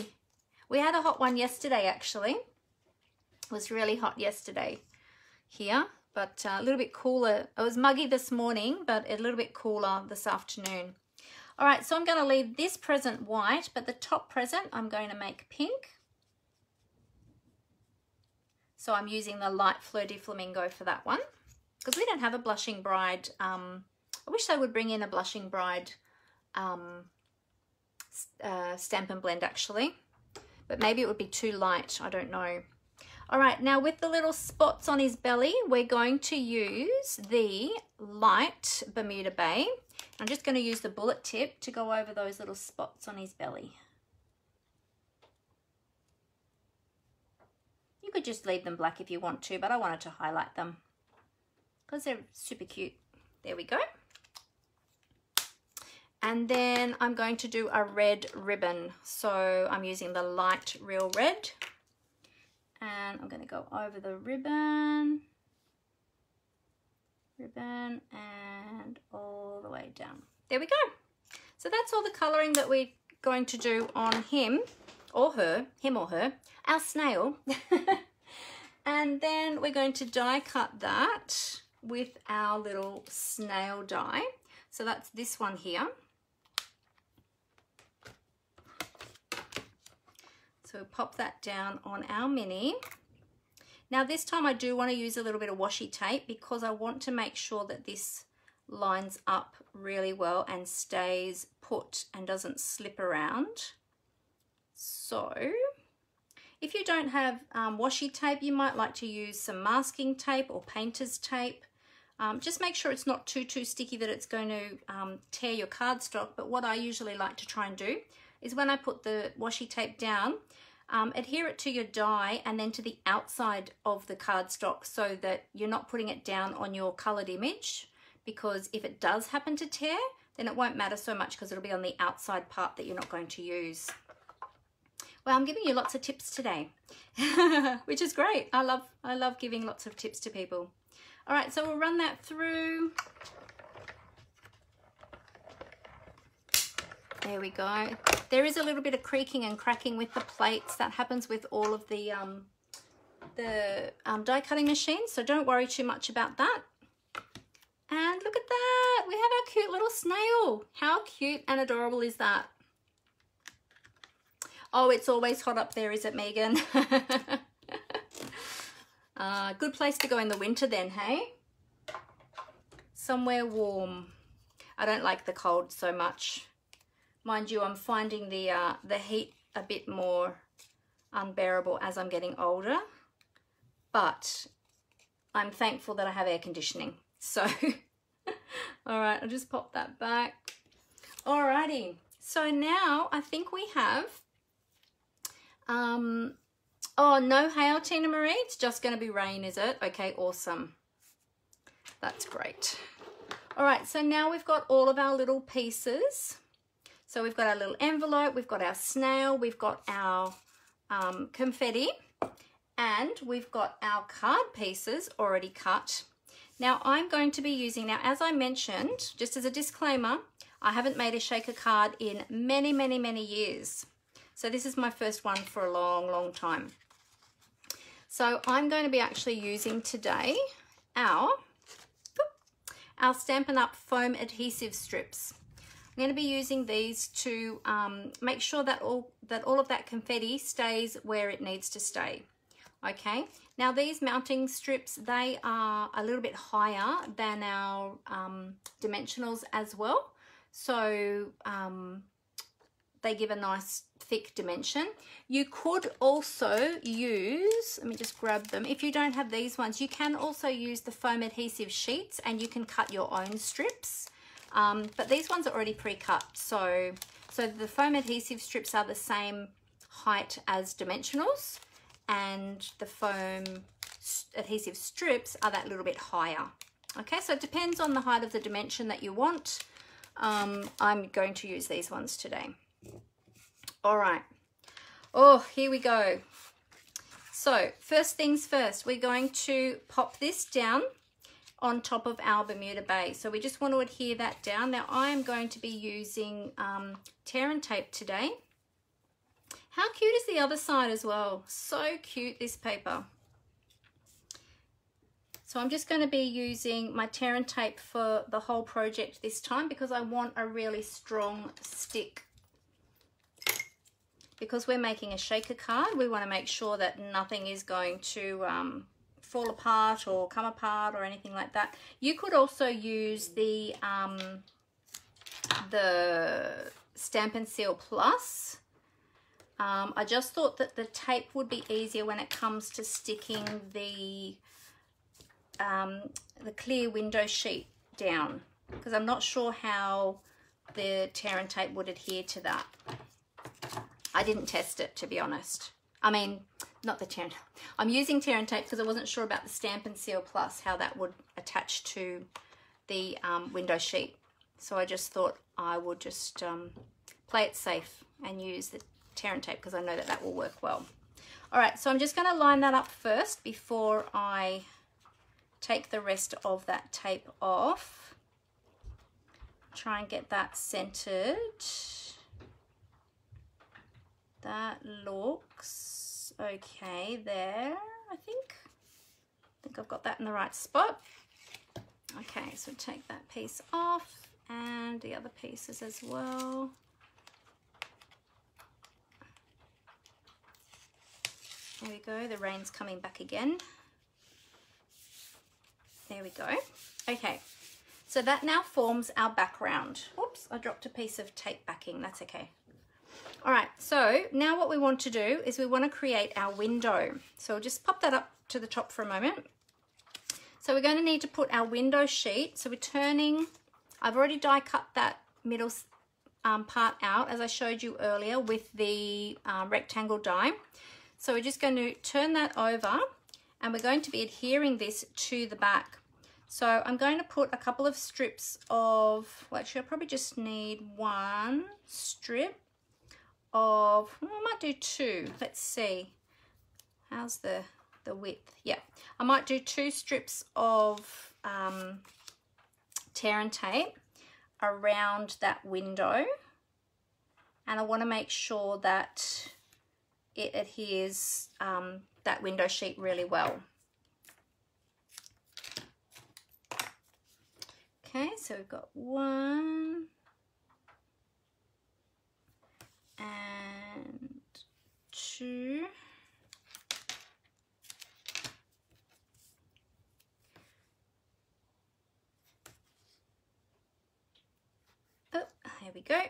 We had a hot one yesterday, actually. It was really hot yesterday here, but uh, a little bit cooler. It was muggy this morning, but a little bit cooler this afternoon. All right, so I'm going to leave this present white, but the top present I'm going to make pink. So I'm using the light Flirty Flamingo for that one because we don't have a blushing bride. Um, I wish they would bring in a blushing bride um, uh, Stampin' Blend actually, but maybe it would be too light. I don't know. All right, now with the little spots on his belly, we're going to use the light Bermuda Bay. I'm just going to use the bullet tip to go over those little spots on his belly. You could just leave them black if you want to, but I wanted to highlight them because they're super cute. There we go. And then I'm going to do a red ribbon. So I'm using the light real red. And I'm going to go over the ribbon. Ribbon and all the way down. There we go. So that's all the colouring that we're going to do on him or her, him or her, our snail. *laughs* and then we're going to die cut that with our little snail die. So that's this one here. So pop that down on our mini. Now this time I do want to use a little bit of washi tape because I want to make sure that this lines up really well and stays put and doesn't slip around. So if you don't have um, washi tape, you might like to use some masking tape or painter's tape. Um, just make sure it's not too, too sticky that it's going to um, tear your cardstock. But what I usually like to try and do is when I put the washi tape down, um, adhere it to your die and then to the outside of the cardstock so that you're not putting it down on your colored image because if it does happen to tear, then it won't matter so much because it'll be on the outside part that you're not going to use. Well, I'm giving you lots of tips today, *laughs* which is great. I love, I love giving lots of tips to people. All right, so we'll run that through. There we go. There is a little bit of creaking and cracking with the plates. That happens with all of the, um, the um, die cutting machines, so don't worry too much about that. And look at that, we have our cute little snail. How cute and adorable is that? Oh, it's always hot up there, is it, Megan? *laughs* uh, good place to go in the winter then, hey? Somewhere warm. I don't like the cold so much. Mind you, I'm finding the, uh, the heat a bit more unbearable as I'm getting older, but I'm thankful that I have air conditioning. So, *laughs* all right, I'll just pop that back. Alrighty, so now I think we have, um, oh, no hail, Tina Marie. It's just going to be rain, is it? Okay, awesome. That's great. All right, so now we've got all of our little pieces. So we've got our little envelope, we've got our snail, we've got our um, confetti, and we've got our card pieces already cut. Now I'm going to be using, now as I mentioned, just as a disclaimer, I haven't made a shaker card in many, many, many years. So this is my first one for a long, long time. So I'm going to be actually using today our, our Stampin' Up! foam adhesive strips. I'm going to be using these to um, make sure that all, that all of that confetti stays where it needs to stay. Okay, now these mounting strips, they are a little bit higher than our um, dimensionals as well. So um, they give a nice thick dimension. You could also use, let me just grab them. If you don't have these ones, you can also use the foam adhesive sheets and you can cut your own strips. Um, but these ones are already pre-cut. So, so the foam adhesive strips are the same height as dimensionals and the foam adhesive strips are that little bit higher. Okay, so it depends on the height of the dimension that you want. Um, I'm going to use these ones today. All right. Oh, here we go. So first things first, we're going to pop this down on top of our Bermuda Bay. So we just want to adhere that down. Now I am going to be using um, tear and tape today. How cute is the other side as well? So cute, this paper. So I'm just going to be using my tear and tape for the whole project this time because I want a really strong stick. Because we're making a shaker card, we want to make sure that nothing is going to um, fall apart or come apart or anything like that. You could also use the um, the Stampin' Seal Plus. Um, I just thought that the tape would be easier when it comes to sticking the um, the clear window sheet down because I'm not sure how the tear and tape would adhere to that. I didn't test it to be honest. I mean, not the tear. I'm using tear and tape because I wasn't sure about the Stampin' Seal Plus, how that would attach to the um, window sheet. So I just thought I would just um, play it safe and use the tear and tape because I know that that will work well. All right, so I'm just going to line that up first before I take the rest of that tape off. Try and get that centered. That looks okay there, I think. I think I've got that in the right spot. Okay, so take that piece off and the other pieces as well. There we go, the rain's coming back again. There we go. Okay, so that now forms our background. Oops, I dropped a piece of tape backing, that's okay. All right, so now what we want to do is we want to create our window. So we'll just pop that up to the top for a moment. So we're going to need to put our window sheet. So we're turning, I've already die cut that middle um, part out as I showed you earlier with the um, rectangle die. So we're just going to turn that over and we're going to be adhering this to the back. So I'm going to put a couple of strips of, well actually I probably just need one strip of, I might do two, let's see. How's the, the width? Yeah, I might do two strips of um, tear and tape around that window. And I want to make sure that it adheres um, that window sheet really well. Okay, so we've got one and two. Oh, here we go.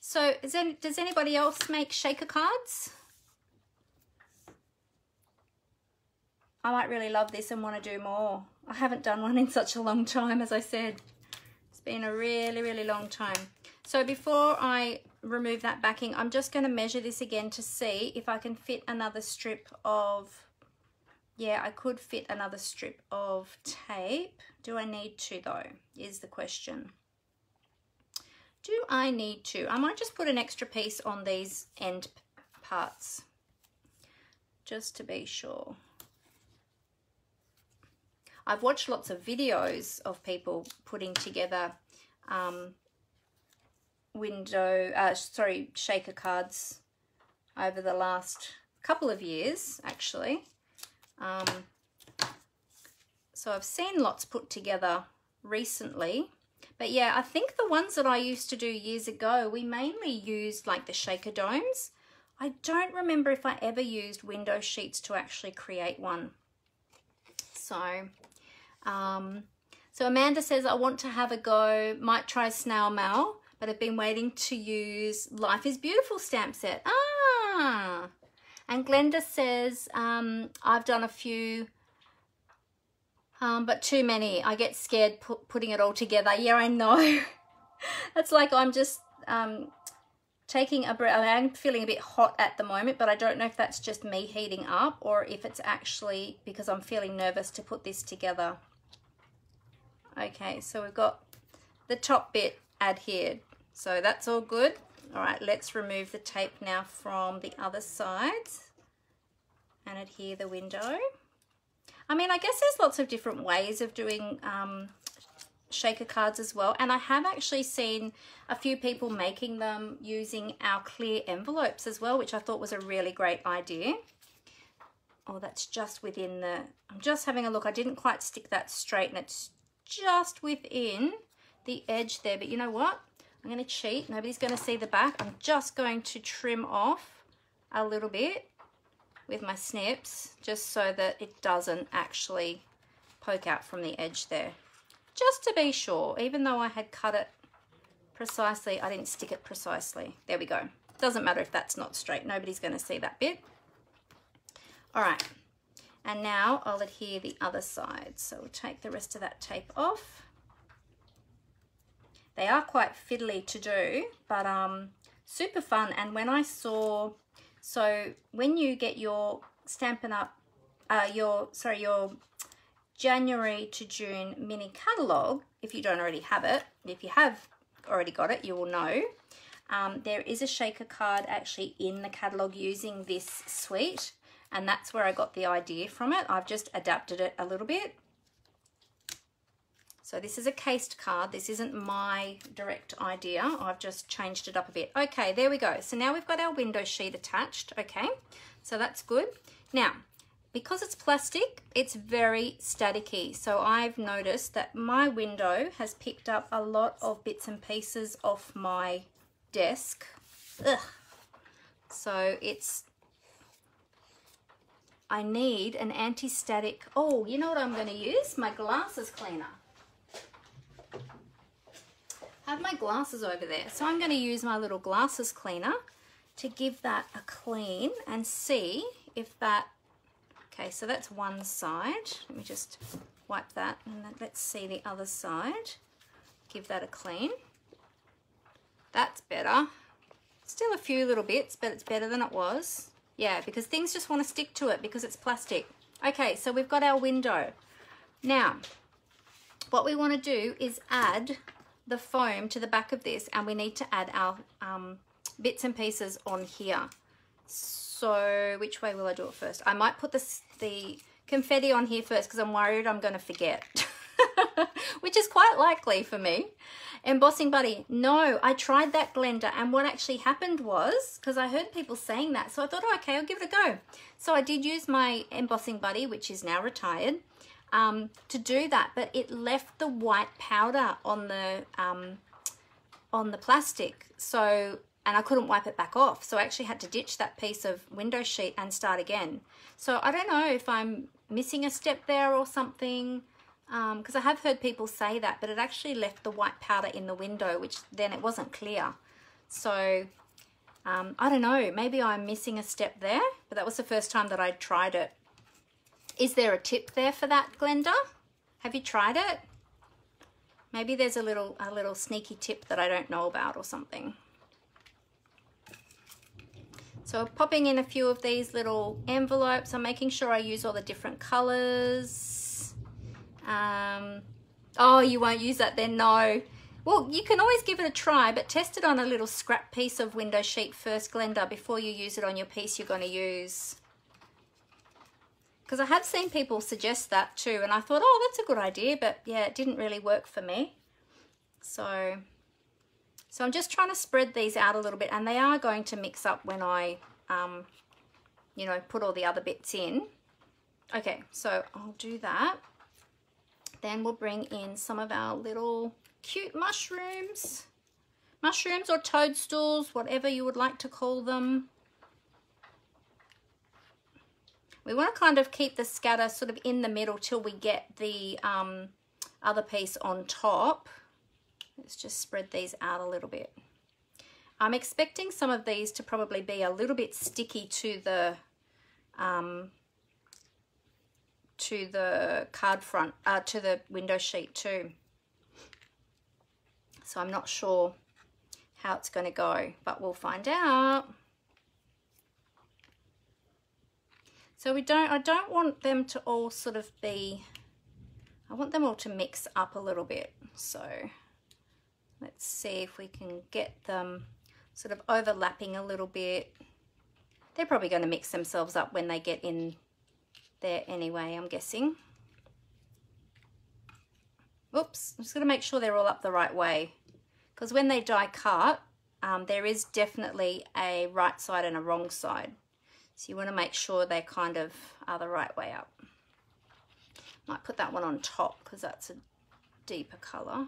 So does anybody else make shaker cards? I might really love this and want to do more. I haven't done one in such a long time, as I said. It's been a really, really long time. So before I remove that backing, I'm just going to measure this again to see if I can fit another strip of, yeah, I could fit another strip of tape. Do I need to though, is the question. Do I need to? I might just put an extra piece on these end parts, just to be sure. I've watched lots of videos of people putting together um, window, uh, sorry, shaker cards over the last couple of years, actually. Um, so I've seen lots put together recently. But yeah, I think the ones that I used to do years ago, we mainly used like the shaker domes. I don't remember if I ever used window sheets to actually create one. So um, so Amanda says, I want to have a go, might try snail mail, I've been waiting to use Life is Beautiful stamp set. Ah! And Glenda says, um, I've done a few, um, but too many. I get scared pu putting it all together. Yeah, I know. *laughs* it's like I'm just um, taking a breath. I'm feeling a bit hot at the moment, but I don't know if that's just me heating up or if it's actually because I'm feeling nervous to put this together. Okay, so we've got the top bit adhered. So that's all good. All right, let's remove the tape now from the other sides and adhere the window. I mean, I guess there's lots of different ways of doing um, shaker cards as well. And I have actually seen a few people making them using our clear envelopes as well, which I thought was a really great idea. Oh, that's just within the, I'm just having a look. I didn't quite stick that straight and it's just within the edge there. But you know what? I'm going to cheat. Nobody's going to see the back. I'm just going to trim off a little bit with my snips just so that it doesn't actually poke out from the edge there. Just to be sure, even though I had cut it precisely, I didn't stick it precisely. There we go. Doesn't matter if that's not straight. Nobody's going to see that bit. All right. And now I'll adhere the other side. So we'll take the rest of that tape off. They are quite fiddly to do, but um, super fun. And when I saw so when you get your Stampin' Up, uh, your, sorry, your January to June mini catalogue, if you don't already have it, if you have already got it, you will know. Um, there is a shaker card actually in the catalogue using this suite and that's where I got the idea from it. I've just adapted it a little bit. So this is a cased card. This isn't my direct idea. I've just changed it up a bit. Okay, there we go. So now we've got our window sheet attached. Okay, so that's good. Now, because it's plastic, it's very staticky. So I've noticed that my window has picked up a lot of bits and pieces off my desk. Ugh. So it's, I need an anti-static, oh, you know what I'm gonna use? My glasses cleaner. I have my glasses over there. So I'm going to use my little glasses cleaner to give that a clean and see if that, okay, so that's one side. Let me just wipe that and let's see the other side. Give that a clean. That's better. Still a few little bits, but it's better than it was. Yeah, because things just want to stick to it because it's plastic. Okay, so we've got our window. Now, what we want to do is add the foam to the back of this and we need to add our um, bits and pieces on here. So which way will I do it first? I might put this, the confetti on here first because I'm worried I'm going to forget. *laughs* which is quite likely for me. Embossing Buddy, no, I tried that blender and what actually happened was, because I heard people saying that, so I thought, oh, okay, I'll give it a go. So I did use my Embossing Buddy, which is now retired, um, to do that, but it left the white powder on the um, on the plastic. So, and I couldn't wipe it back off. So I actually had to ditch that piece of window sheet and start again. So I don't know if I'm missing a step there or something because um, I have heard people say that, but it actually left the white powder in the window, which then it wasn't clear. So um, I don't know, maybe I'm missing a step there, but that was the first time that I tried it. Is there a tip there for that, Glenda? Have you tried it? Maybe there's a little a little sneaky tip that I don't know about or something. So popping in a few of these little envelopes. I'm making sure I use all the different colors. Um, oh, you won't use that then? No. Well, you can always give it a try, but test it on a little scrap piece of window sheet first, Glenda, before you use it on your piece you're going to use because I have seen people suggest that too and I thought oh that's a good idea but yeah it didn't really work for me. So so I'm just trying to spread these out a little bit and they are going to mix up when I um, you know put all the other bits in. Okay so I'll do that. Then we'll bring in some of our little cute mushrooms. Mushrooms or toadstools whatever you would like to call them We want to kind of keep the scatter sort of in the middle till we get the um, other piece on top. Let's just spread these out a little bit. I'm expecting some of these to probably be a little bit sticky to the um, to the card front, uh, to the window sheet too. So I'm not sure how it's going to go, but we'll find out. So we don't, I don't want them to all sort of be, I want them all to mix up a little bit. So let's see if we can get them sort of overlapping a little bit. They're probably going to mix themselves up when they get in there anyway, I'm guessing. Oops, I'm just going to make sure they're all up the right way. Because when they die cut, um, there is definitely a right side and a wrong side. So you want to make sure they kind of are the right way up. Might put that one on top because that's a deeper colour.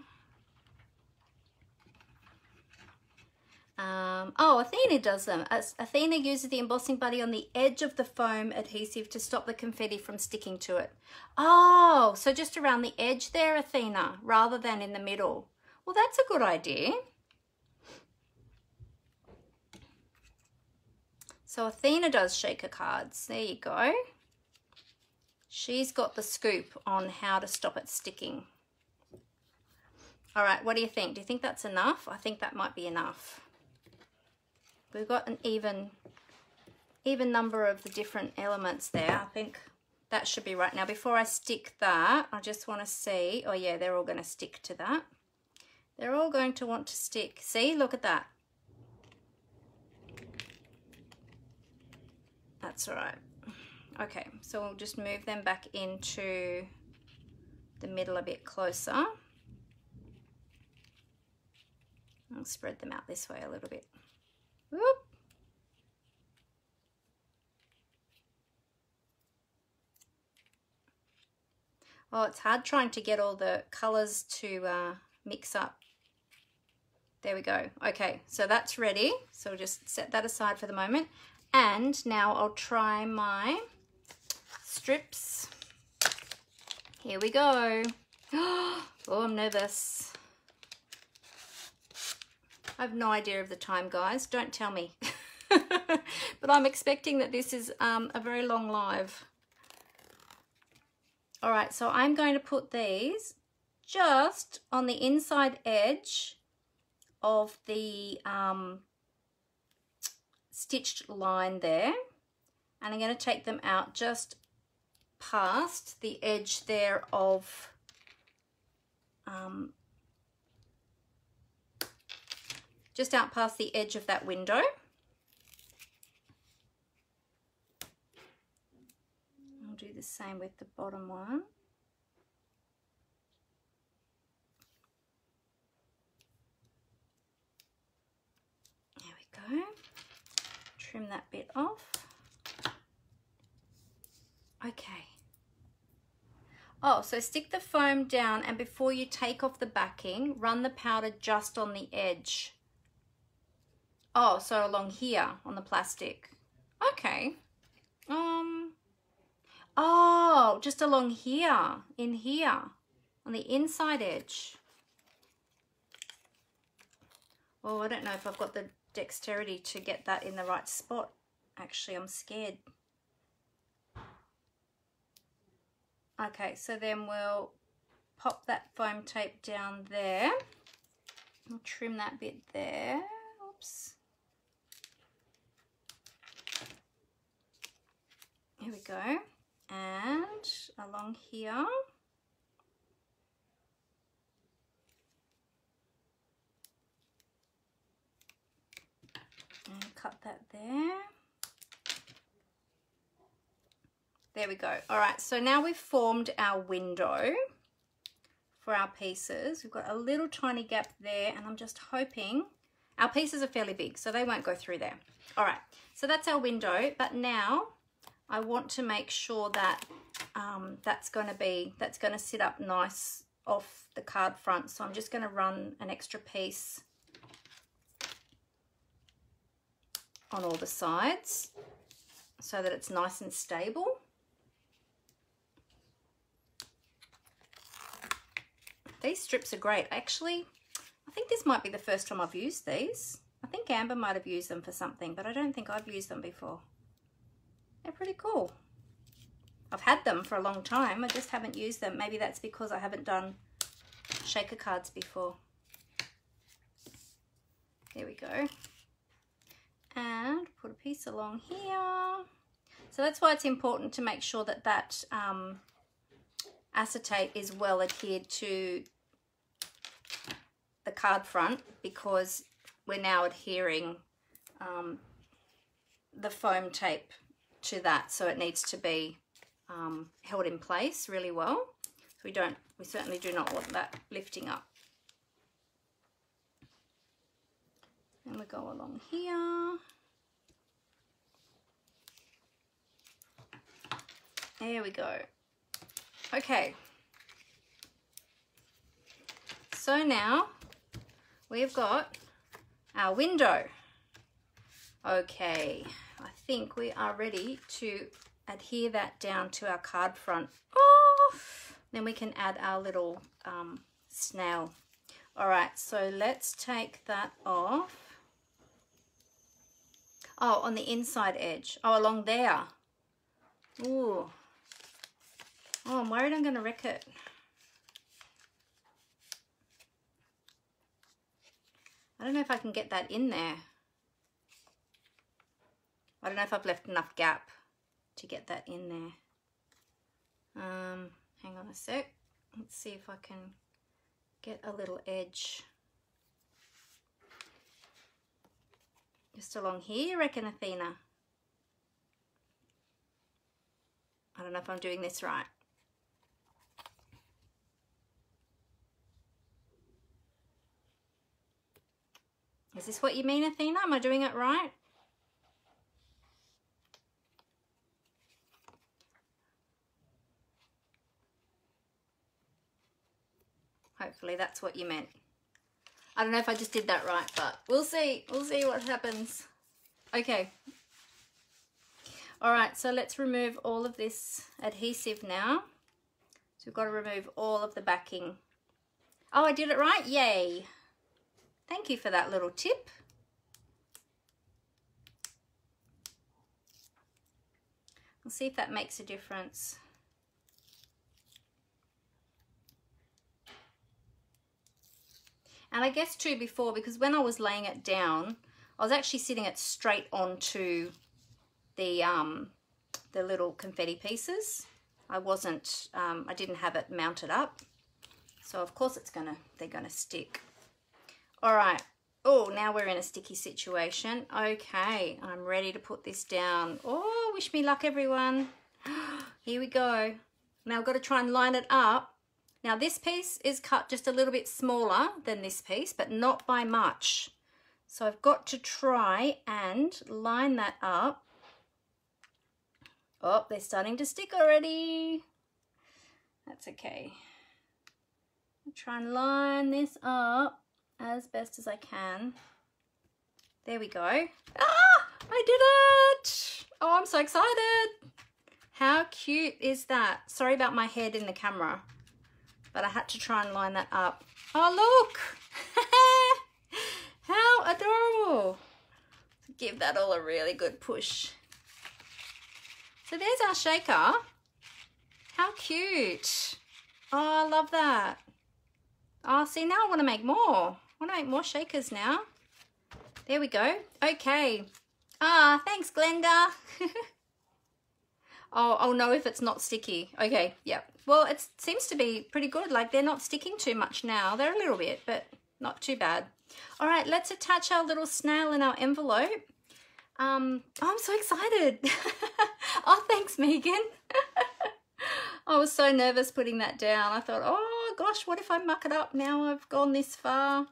Um, oh, Athena does them. Athena uses the embossing buddy on the edge of the foam adhesive to stop the confetti from sticking to it. Oh, so just around the edge there, Athena, rather than in the middle. Well, that's a good idea. So Athena does shaker cards. There you go. She's got the scoop on how to stop it sticking. All right, what do you think? Do you think that's enough? I think that might be enough. We've got an even, even number of the different elements there. I think that should be right. Now, before I stick that, I just want to see. Oh, yeah, they're all going to stick to that. They're all going to want to stick. See, look at that. That's all right. Okay, so we'll just move them back into the middle a bit closer. I'll spread them out this way a little bit. Whoop. Oh, it's hard trying to get all the colours to uh, mix up. There we go. Okay, so that's ready. So we'll just set that aside for the moment. And now I'll try my strips. Here we go. *gasps* Oh, I'm nervous. I have no idea of the time, guys. Don't tell me. *laughs* but I'm expecting that this is um, a very long live. All right, so I'm going to put these just on the inside edge of the um, stitched line there. And I'm going to take them out just past the edge there of um, just out past the edge of that window. I'll do the same with the bottom one. There we go. Trim that bit off. Okay. Oh, so stick the foam down and before you take off the backing, run the powder just on the edge. Oh, so along here on the plastic. Okay. Um. Oh, just along here, in here, on the inside edge. Oh, I don't know if I've got the dexterity to get that in the right spot. Actually, I'm scared. Okay, so then we'll pop that foam tape down there. I'll trim that bit there. Oops. Here we go. And along here, and cut that there. There we go. All right, so now we've formed our window for our pieces. We've got a little tiny gap there and I'm just hoping, our pieces are fairly big, so they won't go through there. All right, so that's our window, but now I want to make sure that um, that's going to be, that's going to sit up nice off the card front. So I'm just going to run an extra piece on all the sides so that it's nice and stable. These strips are great. Actually, I think this might be the first time I've used these. I think Amber might have used them for something, but I don't think I've used them before. They're pretty cool. I've had them for a long time. I just haven't used them. Maybe that's because I haven't done shaker cards before. There we go. And put a piece along here. So that's why it's important to make sure that that um, acetate is well adhered to the card front because we're now adhering um, the foam tape to that so it needs to be um, held in place really well. So we don't, we certainly do not want that lifting up. And we go along here. There we go. Okay. So now we've got our window. Okay, I think we are ready to adhere that down to our card front. Oh, then we can add our little um, snail. All right, so let's take that off. Oh, on the inside edge. Oh, along there. Ooh, Oh, I'm worried I'm going to wreck it. I don't know if I can get that in there. I don't know if I've left enough gap to get that in there. Um, hang on a sec. Let's see if I can get a little edge. Just along here, you reckon, Athena? I don't know if I'm doing this right. Is this what you mean, Athena? Am I doing it right? Hopefully that's what you meant. I don't know if I just did that right, but we'll see. We'll see what happens. Okay. All right, so let's remove all of this adhesive now. So we've got to remove all of the backing. Oh, I did it right? Yay. Thank you for that little tip. We'll see if that makes a difference. And I guess too before, because when I was laying it down, I was actually sitting it straight onto the, um, the little confetti pieces. I wasn't, um, I didn't have it mounted up. So of course it's gonna, they're gonna stick. All right. Oh, now we're in a sticky situation. Okay, I'm ready to put this down. Oh, wish me luck, everyone. *gasps* Here we go. Now I've got to try and line it up. Now this piece is cut just a little bit smaller than this piece, but not by much. So I've got to try and line that up. Oh, they're starting to stick already. That's okay. Try and line this up as best as I can. There we go. Ah, I did it. Oh, I'm so excited. How cute is that? Sorry about my head in the camera, but I had to try and line that up. Oh, look. *laughs* How adorable. Give that all a really good push. So there's our shaker. How cute. Oh, I love that. Oh, see, now I want to make more. I want to make more shakers now. There we go. Okay. Ah, thanks, Glenda. *laughs* oh, I'll know if it's not sticky. Okay, yep. Well, it seems to be pretty good. Like, they're not sticking too much now. They're a little bit, but not too bad. All right, let's attach our little snail in our envelope. Um, oh, I'm so excited. *laughs* oh, thanks, Megan. *laughs* I was so nervous putting that down. I thought, oh gosh, what if I muck it up now I've gone this far?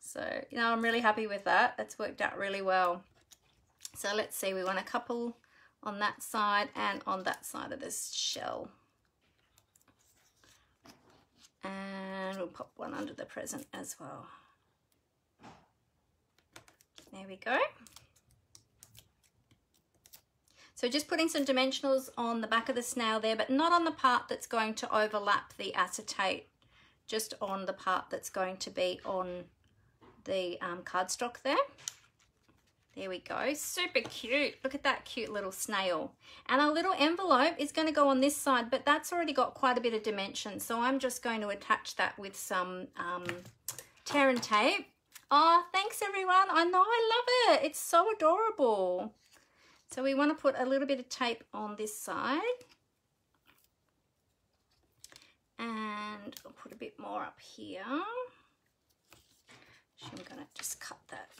So, you know, I'm really happy with that. That's worked out really well. So let's see, we want a couple on that side and on that side of this shell. And we'll pop one under the present as well. There we go. So just putting some dimensionals on the back of the snail there, but not on the part that's going to overlap the acetate, just on the part that's going to be on the um, cardstock there. There we go, super cute. Look at that cute little snail. And our little envelope is gonna go on this side, but that's already got quite a bit of dimension. So I'm just going to attach that with some um, tear and tape. Oh, thanks everyone. I know, I love it. It's so adorable. So we wanna put a little bit of tape on this side. And I'll put a bit more up here. I'm gonna just cut that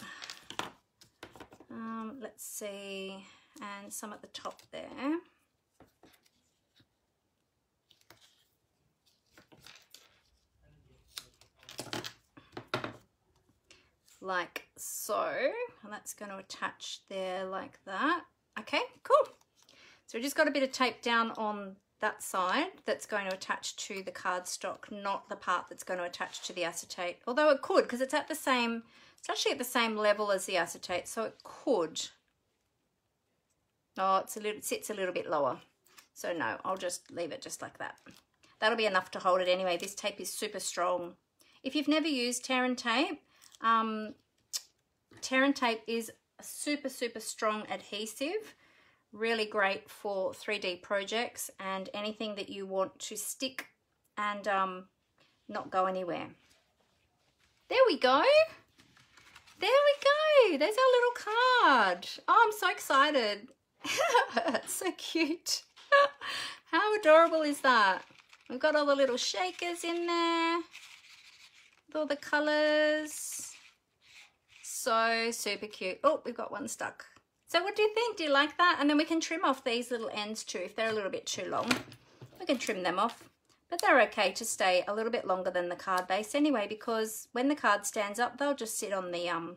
um, let's see. And some at the top there. Like so. And that's going to attach there like that. Okay cool. So we just got a bit of tape down on that side that's going to attach to the cardstock not the part that's going to attach to the acetate. Although it could because it's at the same it's actually at the same level as the acetate, so it could. Oh, it's a little, it sits a little bit lower. So no, I'll just leave it just like that. That'll be enough to hold it anyway. This tape is super strong. If you've never used tear and tape, um, tear and tape is a super, super strong adhesive. Really great for 3D projects and anything that you want to stick and um, not go anywhere. There we go. There we go. There's our little card. Oh, I'm so excited. *laughs* so cute. *laughs* How adorable is that? We've got all the little shakers in there with all the colours. So super cute. Oh, we've got one stuck. So what do you think? Do you like that? And then we can trim off these little ends too if they're a little bit too long. We can trim them off. But they're okay to stay a little bit longer than the card base anyway because when the card stands up, they'll just sit on the um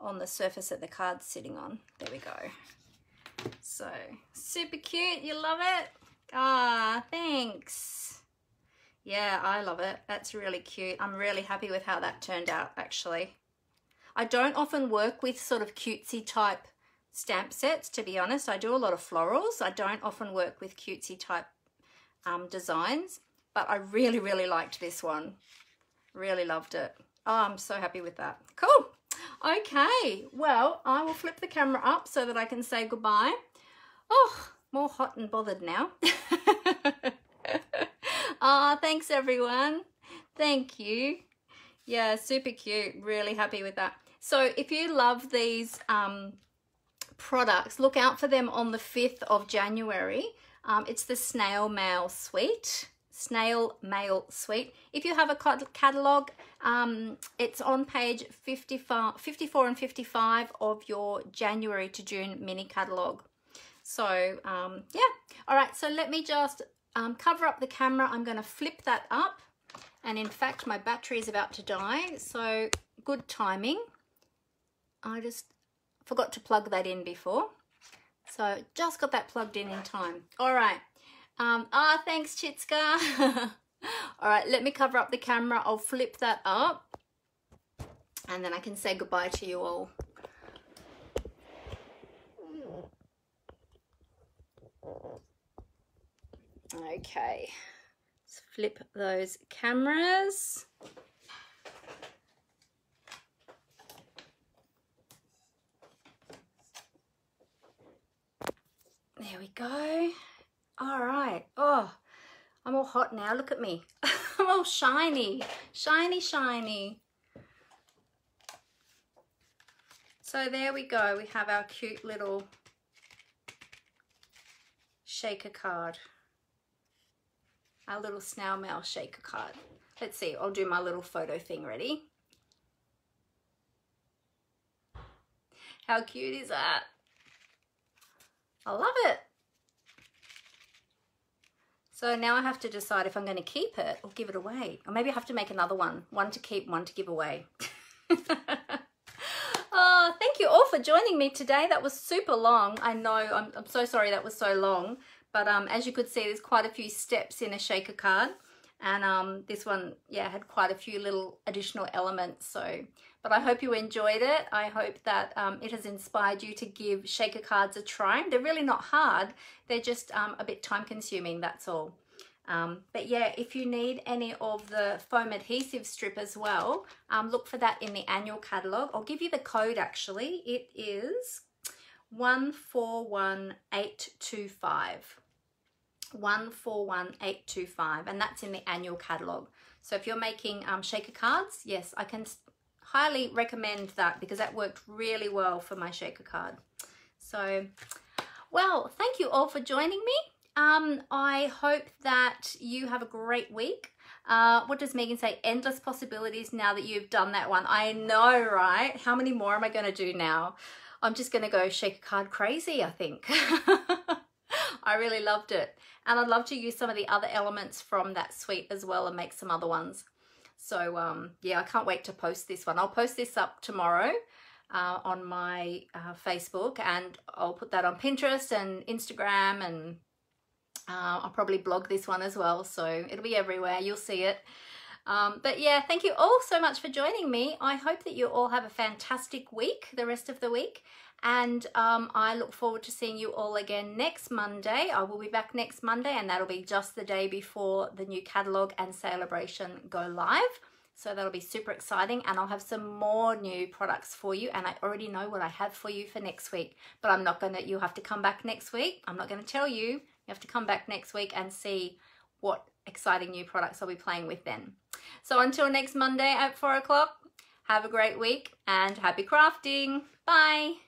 on the surface that the card's sitting on. There we go. So, super cute. You love it? Ah, thanks. Yeah, I love it. That's really cute. I'm really happy with how that turned out, actually. I don't often work with sort of cutesy type stamp sets, to be honest. I do a lot of florals. I don't often work with cutesy type um, designs, but I really, really liked this one. Really loved it. Oh, I'm so happy with that. Cool. Okay, well, I will flip the camera up so that I can say goodbye. Oh, more hot and bothered now. oh, *laughs* thanks everyone. Thank you. Yeah, super cute. Really happy with that. So if you love these um, products, look out for them on the 5th of January. Um, it's the Snail Mail Suite snail mail suite. If you have a catalogue, um, it's on page 55, 54 and 55 of your January to June mini catalogue. So um, yeah, all right, so let me just um, cover up the camera. I'm going to flip that up. And in fact, my battery is about to die, so good timing. I just forgot to plug that in before. So just got that plugged in in time. All right, um, ah, thanks, Chitska. *laughs* all right, let me cover up the camera. I'll flip that up and then I can say goodbye to you all. Okay, let's flip those cameras. There we go. All right. Oh, I'm all hot now. Look at me. *laughs* I'm all shiny. Shiny, shiny. So there we go. We have our cute little shaker card. Our little snail mail shaker card. Let's see. I'll do my little photo thing. Ready? How cute is that? I love it. So now I have to decide if I'm going to keep it or give it away. Or maybe I have to make another one. One to keep, one to give away. *laughs* oh, thank you all for joining me today. That was super long. I know, I'm, I'm so sorry that was so long. But um, as you could see, there's quite a few steps in a shaker card. And um, this one, yeah, had quite a few little additional elements. So but I hope you enjoyed it. I hope that um, it has inspired you to give shaker cards a try. They're really not hard. They're just um, a bit time consuming, that's all. Um, but yeah, if you need any of the foam adhesive strip as well, um, look for that in the annual catalogue. I'll give you the code actually. It is 141825. 141825 and that's in the annual catalogue. So if you're making um, shaker cards, yes, I can highly recommend that because that worked really well for my shaker card. So, well, thank you all for joining me. Um, I hope that you have a great week. Uh, what does Megan say? Endless possibilities now that you've done that one. I know, right? How many more am I going to do now? I'm just going to go shake a card crazy, I think. *laughs* I really loved it. And I'd love to use some of the other elements from that suite as well and make some other ones. So um, yeah, I can't wait to post this one. I'll post this up tomorrow uh, on my uh, Facebook and I'll put that on Pinterest and Instagram and uh, I'll probably blog this one as well. So it'll be everywhere. You'll see it. Um, but yeah, thank you all so much for joining me. I hope that you all have a fantastic week, the rest of the week. And um, I look forward to seeing you all again next Monday. I will be back next Monday and that'll be just the day before the new catalogue and Sale-a-Bration go live. So that'll be super exciting and I'll have some more new products for you and I already know what I have for you for next week. But I'm not gonna, you'll have to come back next week. I'm not gonna tell you. You have to come back next week and see what exciting new products I'll be playing with then. So until next Monday at four o'clock, have a great week and happy crafting. Bye.